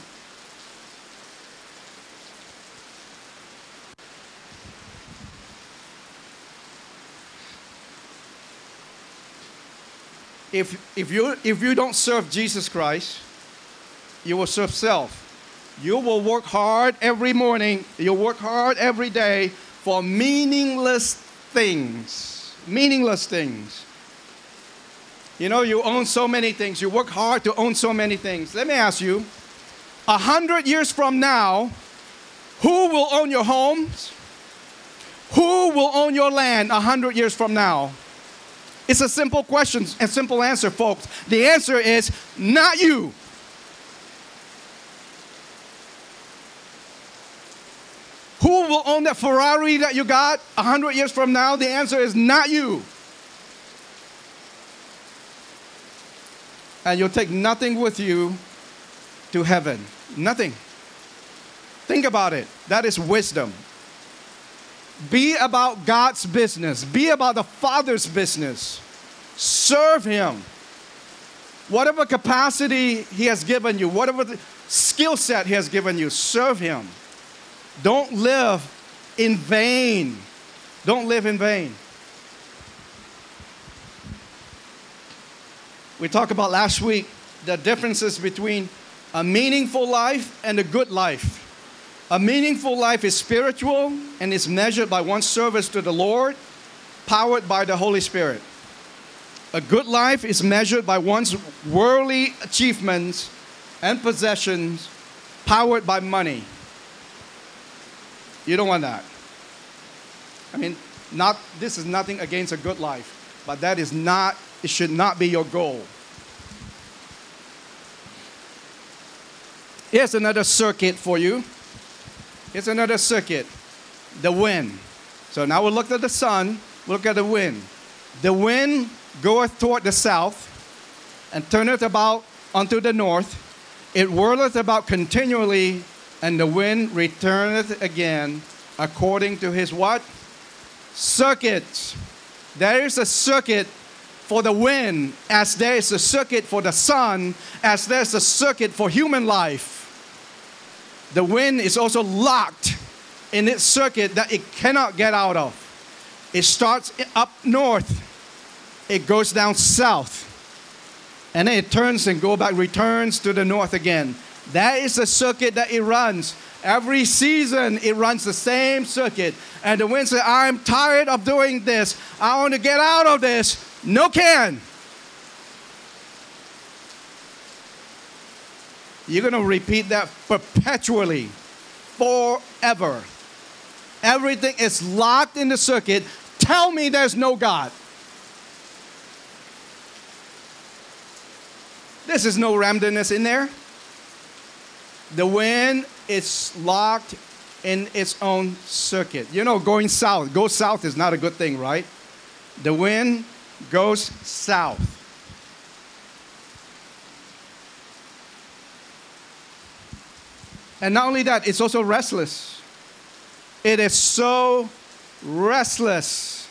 If, if, you, if you don't serve Jesus Christ, you will serve self. You will work hard every morning, you'll work hard every day for meaningless things. Meaningless things. You know, you own so many things. You work hard to own so many things. Let me ask you a hundred years from now, who will own your homes? Who will own your land a hundred years from now? It's a simple question and simple answer, folks. The answer is not you. Who will own that Ferrari that you got a hundred years from now? The answer is not you. And you'll take nothing with you to heaven. Nothing. Think about it. That is wisdom. Be about God's business, be about the Father's business. Serve Him. Whatever capacity He has given you, whatever skill set He has given you, serve Him. Don't live in vain. Don't live in vain. We talked about last week the differences between a meaningful life and a good life. A meaningful life is spiritual and is measured by one's service to the Lord, powered by the Holy Spirit. A good life is measured by one's worldly achievements and possessions, powered by money. You don't want that. I mean, not, this is nothing against a good life, but that is not, it should not be your goal. Here's another circuit for you. Here's another circuit the wind. So now we'll look at the sun, look at the wind. The wind goeth toward the south and turneth about unto the north. It whirleth about continually, and the wind returneth again according to his what? Circuit. There is a circuit for the wind, as there is a circuit for the sun, as there's a circuit for human life. The wind is also locked in its circuit that it cannot get out of. It starts up north, it goes down south, and then it turns and go back, returns to the north again. That is the circuit that it runs. Every season it runs the same circuit. And the wind says, I'm tired of doing this. I want to get out of this. No can. You're going to repeat that perpetually, forever. Everything is locked in the circuit. Tell me there's no God. This is no randomness in there. The wind is locked in its own circuit. You know, going south, go south is not a good thing, right? The wind goes south. And not only that, it's also restless. It is so restless.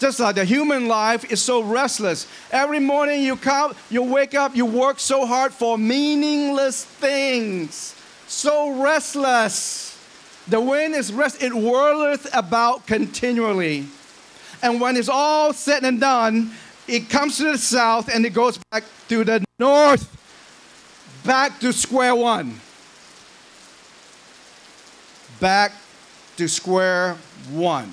Just like the human life is so restless. Every morning you come, you wake up, you work so hard for meaningless things. So restless. The wind is rest, it whirleth about continually. And when it's all said and done, it comes to the south and it goes back to the north, back to square one. Back to square one.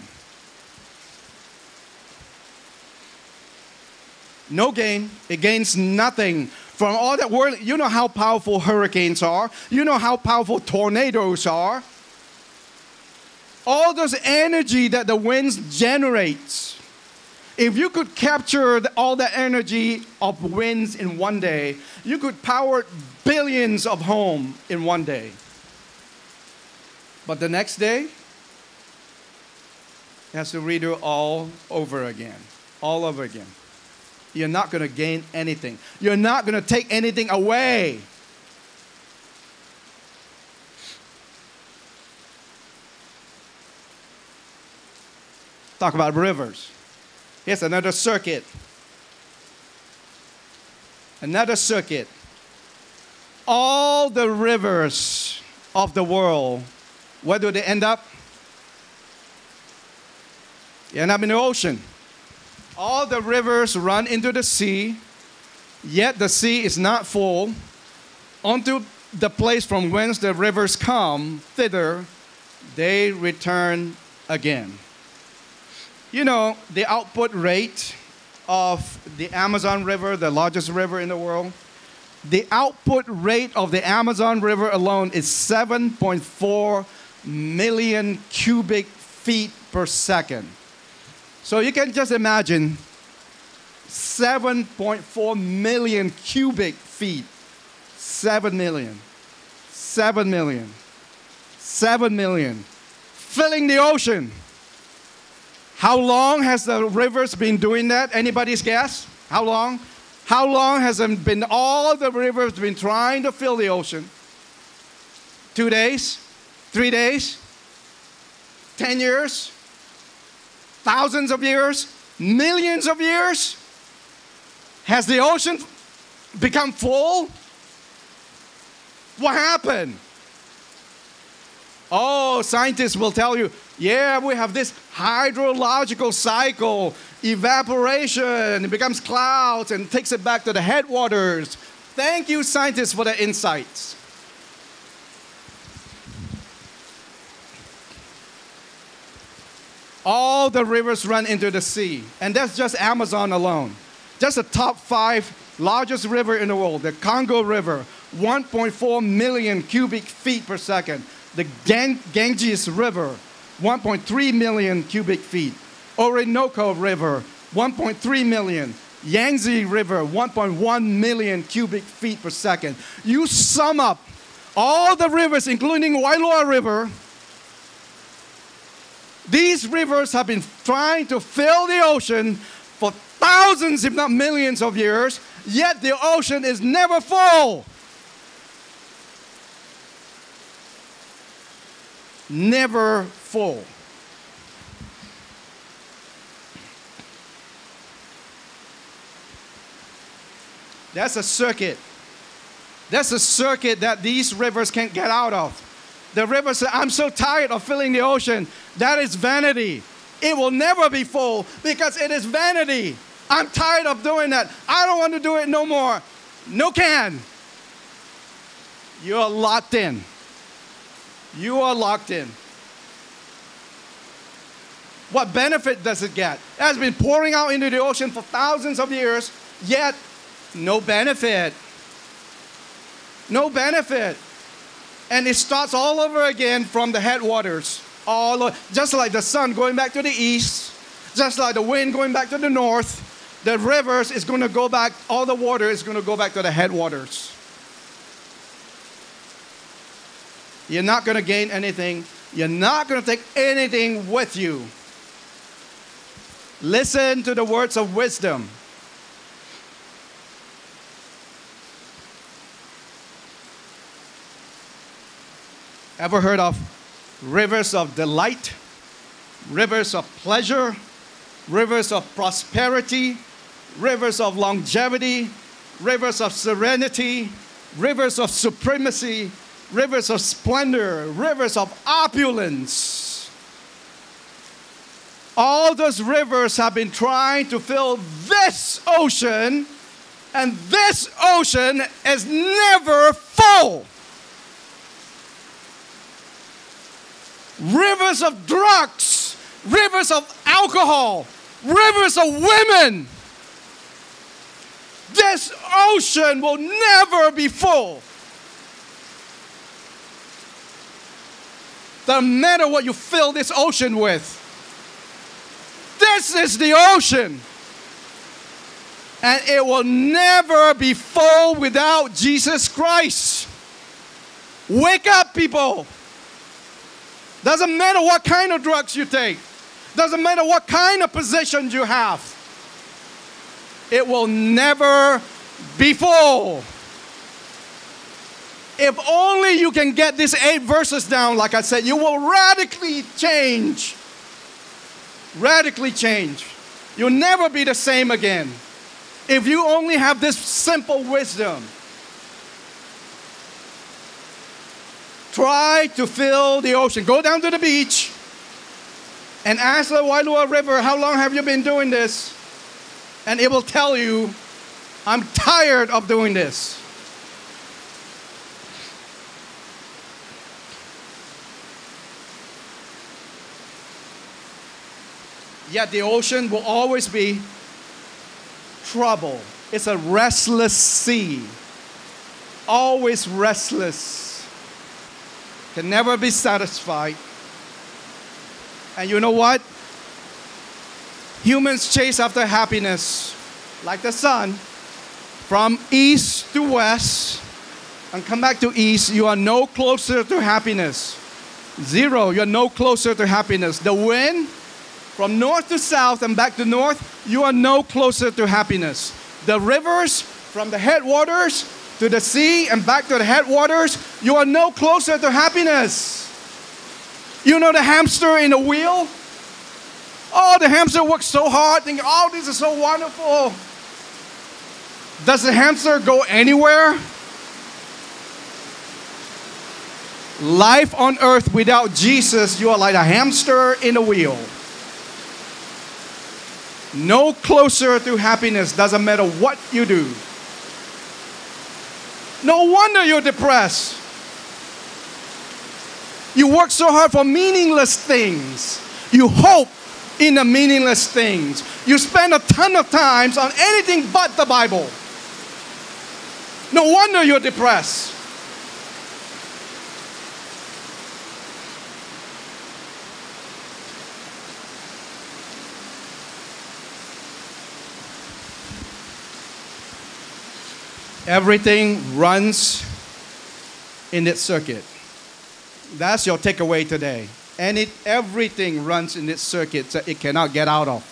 No gain, it gains nothing from all that world. You know how powerful hurricanes are, you know how powerful tornadoes are. All this energy that the winds generates. If you could capture all the energy of winds in one day, you could power billions of homes in one day. But the next day, it has to redo all over again. All over again. You're not going to gain anything. You're not going to take anything away. Talk about rivers. Here's another circuit. Another circuit. All the rivers of the world, where do they end up? They end up in the ocean. All the rivers run into the sea, yet the sea is not full. Onto the place from whence the rivers come, thither they return again. You know, the output rate of the Amazon River, the largest river in the world, the output rate of the Amazon River alone is 7.4 million cubic feet per second. So you can just imagine 7.4 million cubic feet. 7 million. 7 million. 7 million. Filling the ocean. How long has the rivers been doing that? Anybody's guess? How long? How long has been all the rivers been trying to fill the ocean? Two days? Three days? Ten years? Thousands of years? Millions of years? Has the ocean become full? What happened? Oh, scientists will tell you, yeah, we have this hydrological cycle, evaporation, it becomes clouds and takes it back to the headwaters. Thank you, scientists, for the insights. All the rivers run into the sea, and that's just Amazon alone. Just the top five largest river in the world, the Congo River, 1.4 million cubic feet per second. The Gan- Ganges River, 1.3 million cubic feet. Orinoco River, 1.3 million. Yangtze River, 1.1 million cubic feet per second. You sum up all the rivers, including Wailua River, these rivers have been trying to fill the ocean for thousands, if not millions of years, yet the ocean is never full. Never full. That's a circuit. That's a circuit that these rivers can't get out of. The river said, I'm so tired of filling the ocean. That is vanity. It will never be full because it is vanity. I'm tired of doing that. I don't want to do it no more. No can. You are locked in. You are locked in. What benefit does it get? It has been pouring out into the ocean for thousands of years, yet no benefit. No benefit and it starts all over again from the headwaters. All just like the sun going back to the east, just like the wind going back to the north, the rivers is going to go back, all the water is going to go back to the headwaters. You're not going to gain anything. You're not going to take anything with you. Listen to the words of wisdom. Ever heard of rivers of delight, rivers of pleasure, rivers of prosperity, rivers of longevity, rivers of serenity, rivers of supremacy, rivers of splendor, rivers of opulence? All those rivers have been trying to fill this ocean, and this ocean is never full. Rivers of drugs, rivers of alcohol, rivers of women. This ocean will never be full. Doesn't matter what you fill this ocean with. This is the ocean. And it will never be full without Jesus Christ. Wake up, people. Doesn't matter what kind of drugs you take. Doesn't matter what kind of positions you have. It will never be full. If only you can get these eight verses down, like I said, you will radically change. Radically change. You'll never be the same again. If you only have this simple wisdom. Try to fill the ocean. Go down to the beach and ask the Wailua River, How long have you been doing this? And it will tell you, I'm tired of doing this. Yet the ocean will always be trouble. It's a restless sea, always restless can never be satisfied. And you know what? Humans chase after happiness like the sun from east to west and come back to east. You are no closer to happiness. Zero, you're no closer to happiness. The wind from north to south and back to north, you are no closer to happiness. The rivers from the headwaters to the sea and back to the headwaters, you are no closer to happiness. You know the hamster in the wheel? Oh, the hamster works so hard, thinking, oh, this is so wonderful. Does the hamster go anywhere? Life on earth without Jesus, you are like a hamster in a wheel. No closer to happiness, doesn't matter what you do. No wonder you're depressed. You work so hard for meaningless things. You hope in the meaningless things. You spend a ton of times on anything but the Bible. No wonder you're depressed. Everything runs in its circuit. That's your takeaway today. And it, everything runs in its circuit that it cannot get out of.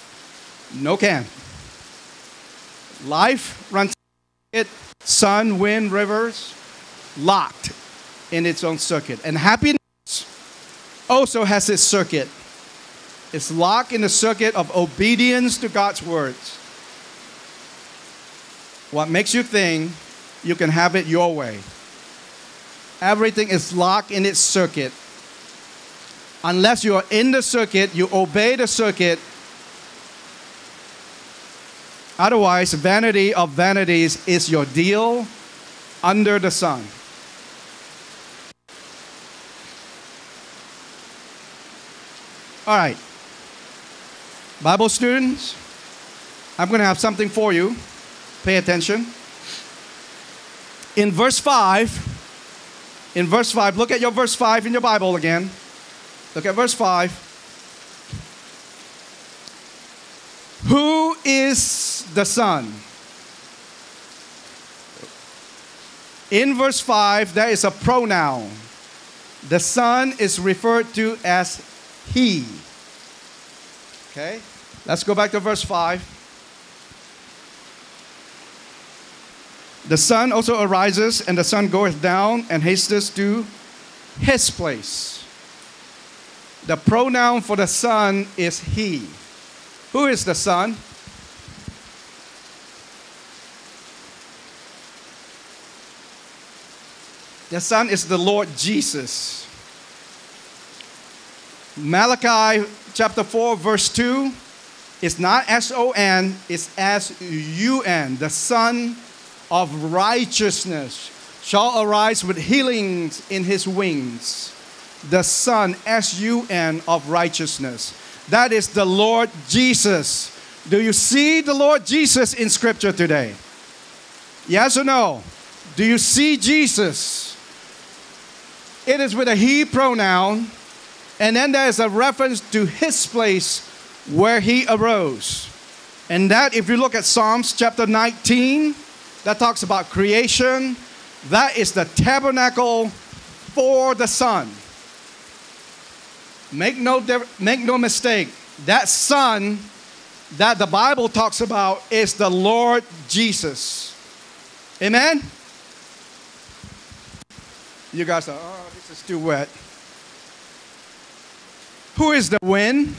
No can. Life runs it, sun, wind, rivers, locked in its own circuit. And happiness also has its circuit. It's locked in the circuit of obedience to God's words. What makes you think you can have it your way? Everything is locked in its circuit. Unless you are in the circuit, you obey the circuit. Otherwise, vanity of vanities is your deal under the sun. All right. Bible students, I'm going to have something for you. Pay attention. In verse 5, in verse 5, look at your verse 5 in your Bible again. Look at verse 5. Who is the Son? In verse 5, there is a pronoun. The Son is referred to as He. Okay? Let's go back to verse 5. The sun also arises, and the sun goeth down and hasteth to his place. The pronoun for the sun is he. Who is the sun? The son is the Lord Jesus. Malachi chapter 4, verse 2 is not S O N, it's S U N. The son of righteousness shall arise with healings in his wings. The Son, S U N, of righteousness. That is the Lord Jesus. Do you see the Lord Jesus in Scripture today? Yes or no? Do you see Jesus? It is with a he pronoun, and then there is a reference to his place where he arose. And that, if you look at Psalms chapter 19, that talks about creation. That is the tabernacle for the Son. Make no, make no mistake, that Son that the Bible talks about is the Lord Jesus. Amen? You guys are, oh, this is too wet. Who is the wind?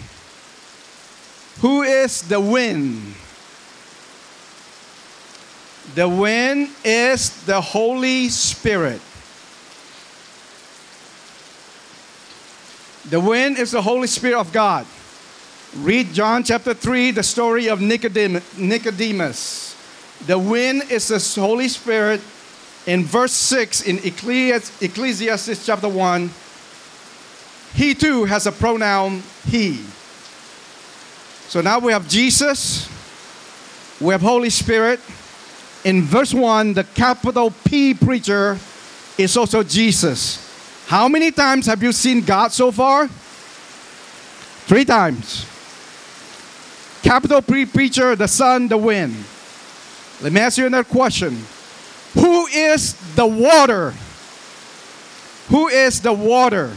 Who is the wind? The wind is the Holy Spirit. The wind is the Holy Spirit of God. Read John chapter 3, the story of Nicodemus. The wind is the Holy Spirit. In verse 6 in Ecclesiastes chapter 1, he too has a pronoun he. So now we have Jesus, we have Holy Spirit, in verse 1, the capital P preacher is also Jesus. How many times have you seen God so far? Three times. Capital P preacher, the sun, the wind. Let me ask you another question. Who is the water? Who is the water?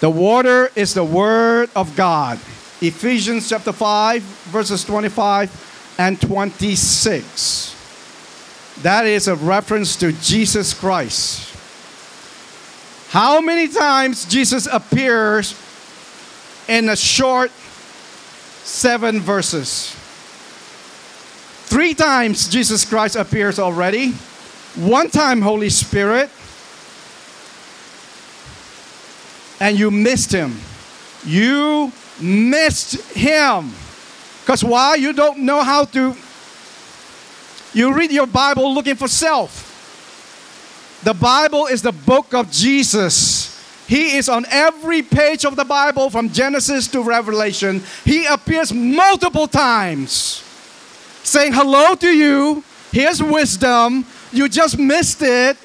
The water is the Word of God. Ephesians chapter 5, verses 25 and 26. That is a reference to Jesus Christ. How many times Jesus appears in a short seven verses. Three times Jesus Christ appears already. One time, Holy Spirit. And you missed him. You missed him. Because why? You don't know how to. You read your Bible looking for self. The Bible is the book of Jesus. He is on every page of the Bible from Genesis to Revelation. He appears multiple times saying hello to you. Here's wisdom. You just missed it.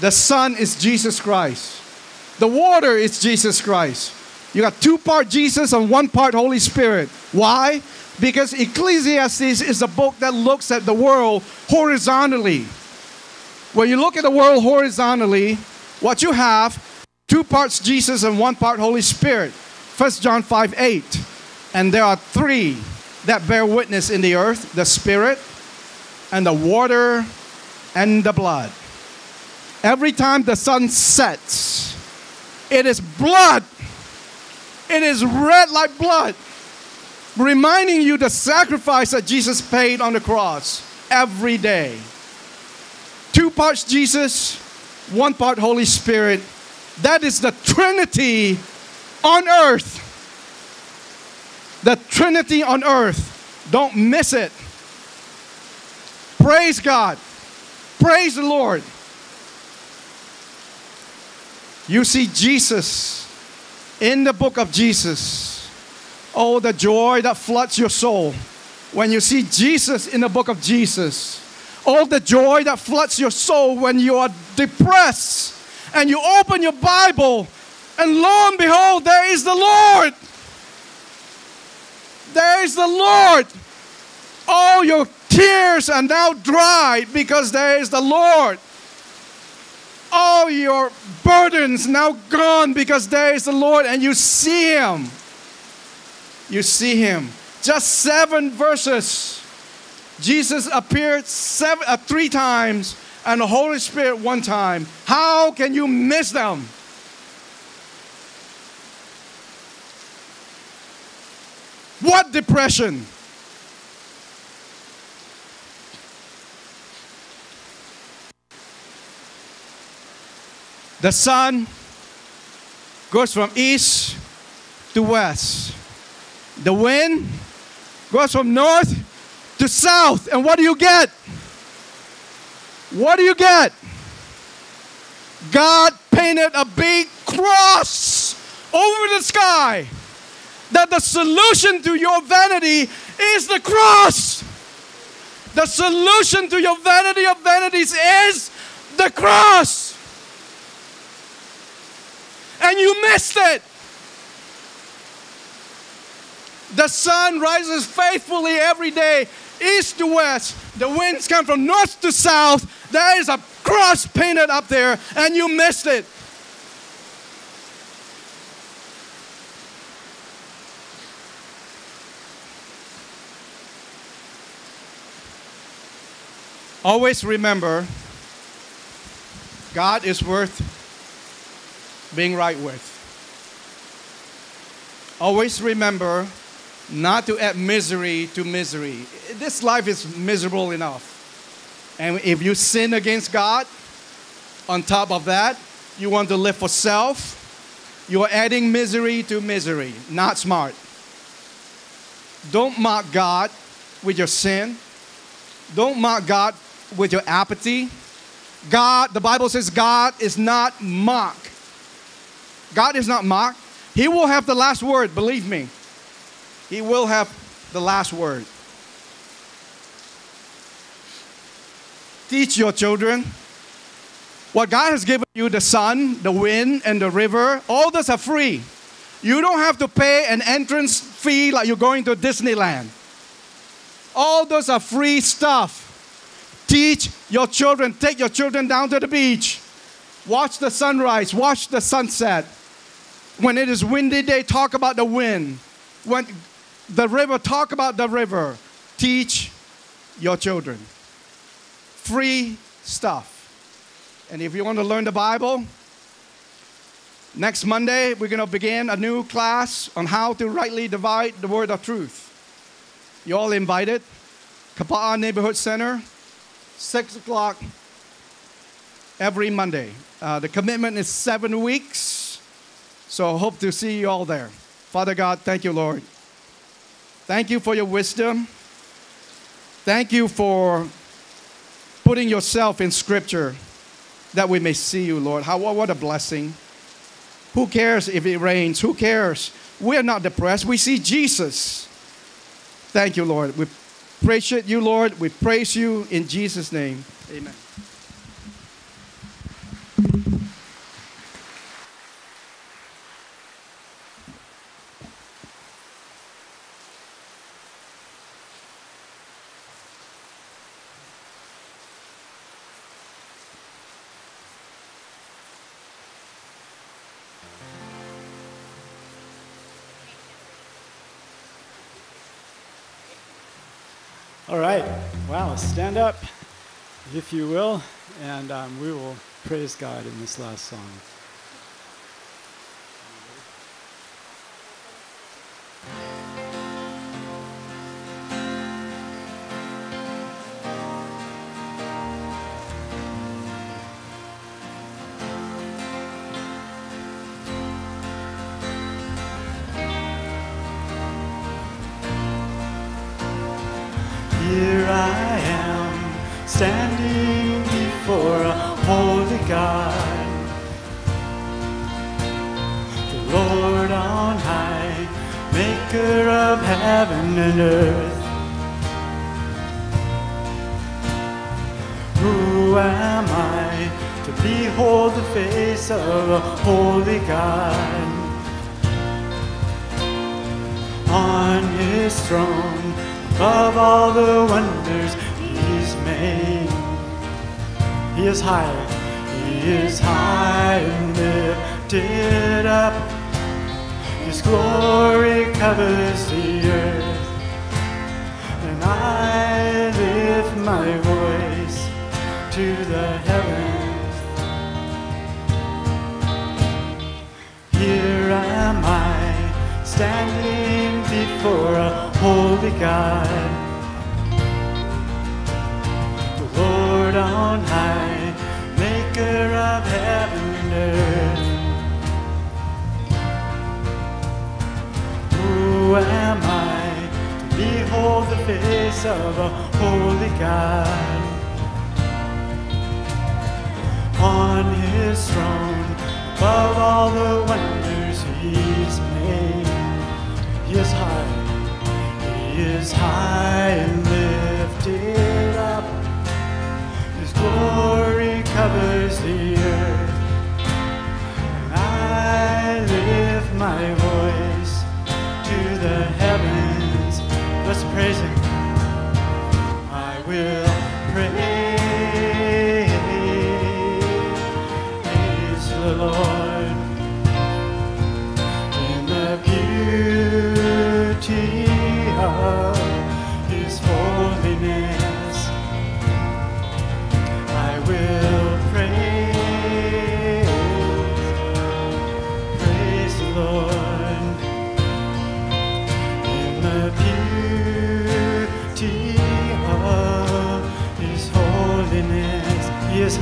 The Son is Jesus Christ. The water is Jesus Christ. You got two part Jesus and one part Holy Spirit. Why? Because Ecclesiastes is a book that looks at the world horizontally. When you look at the world horizontally, what you have, two parts Jesus and one part Holy Spirit. 1 John 5 8. And there are three that bear witness in the earth the Spirit, and the water, and the blood. Every time the sun sets, it is blood. It is red like blood, reminding you the sacrifice that Jesus paid on the cross every day. Two parts Jesus, one part Holy Spirit. That is the Trinity on earth. The Trinity on earth. Don't miss it. Praise God. Praise the Lord. You see Jesus in the book of Jesus. Oh, the joy that floods your soul when you see Jesus in the book of Jesus. Oh, the joy that floods your soul when you are depressed and you open your Bible and lo and behold, there is the Lord. There is the Lord. All your tears are now dried because there is the Lord. All your burdens now gone because there is the Lord and you see Him. You see Him. Just seven verses. Jesus appeared seven, uh, three times and the Holy Spirit one time. How can you miss them? What depression? The sun goes from east to west. The wind goes from north to south. And what do you get? What do you get? God painted a big cross over the sky. That the solution to your vanity is the cross. The solution to your vanity of vanities is the cross. And you missed it. The sun rises faithfully every day, east to west. The winds come from north to south. There is a cross painted up there, and you missed it. Always remember God is worth being right with. Always remember not to add misery to misery. This life is miserable enough. And if you sin against God, on top of that, you want to live for self, you're adding misery to misery. Not smart. Don't mock God with your sin. Don't mock God with your apathy. God, the Bible says God is not mocked. God is not mocked. He will have the last word, believe me. He will have the last word. Teach your children what God has given you the sun, the wind, and the river. All those are free. You don't have to pay an entrance fee like you're going to Disneyland. All those are free stuff. Teach your children, take your children down to the beach. Watch the sunrise, watch the sunset. When it is windy day, talk about the wind. When the river, talk about the river. Teach your children. Free stuff. And if you want to learn the Bible, Next Monday, we're going to begin a new class on how to rightly divide the word of truth. You all invited. Kapa'a Neighborhood Center, 6 o'clock every Monday. Uh, the commitment is seven weeks, so I hope to see you all there. Father God, thank you, Lord. Thank you for your wisdom. Thank you for putting yourself in Scripture that we may see you, Lord. How, what a blessing. Who cares if it rains? Who cares? We are not depressed. We see Jesus. Thank you, Lord. We appreciate you, Lord. We praise you in Jesus' name. Amen. All right. Wow. Stand up, if you will, and um, we will praise God in this last song.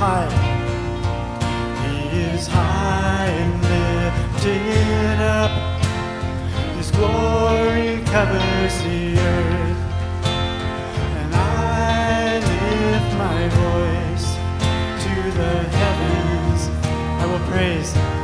High. He is high and lifted up. His glory covers the earth. And I lift my voice to the heavens. I will praise.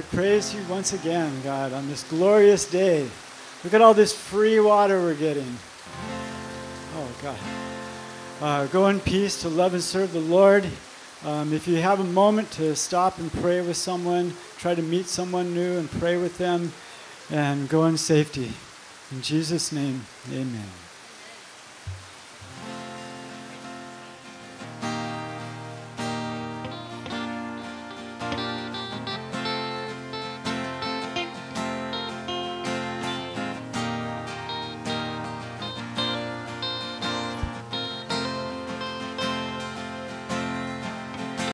We praise you once again, God, on this glorious day. Look at all this free water we're getting. Oh, God. Uh, go in peace to love and serve the Lord. Um, if you have a moment to stop and pray with someone, try to meet someone new and pray with them, and go in safety. In Jesus' name, amen.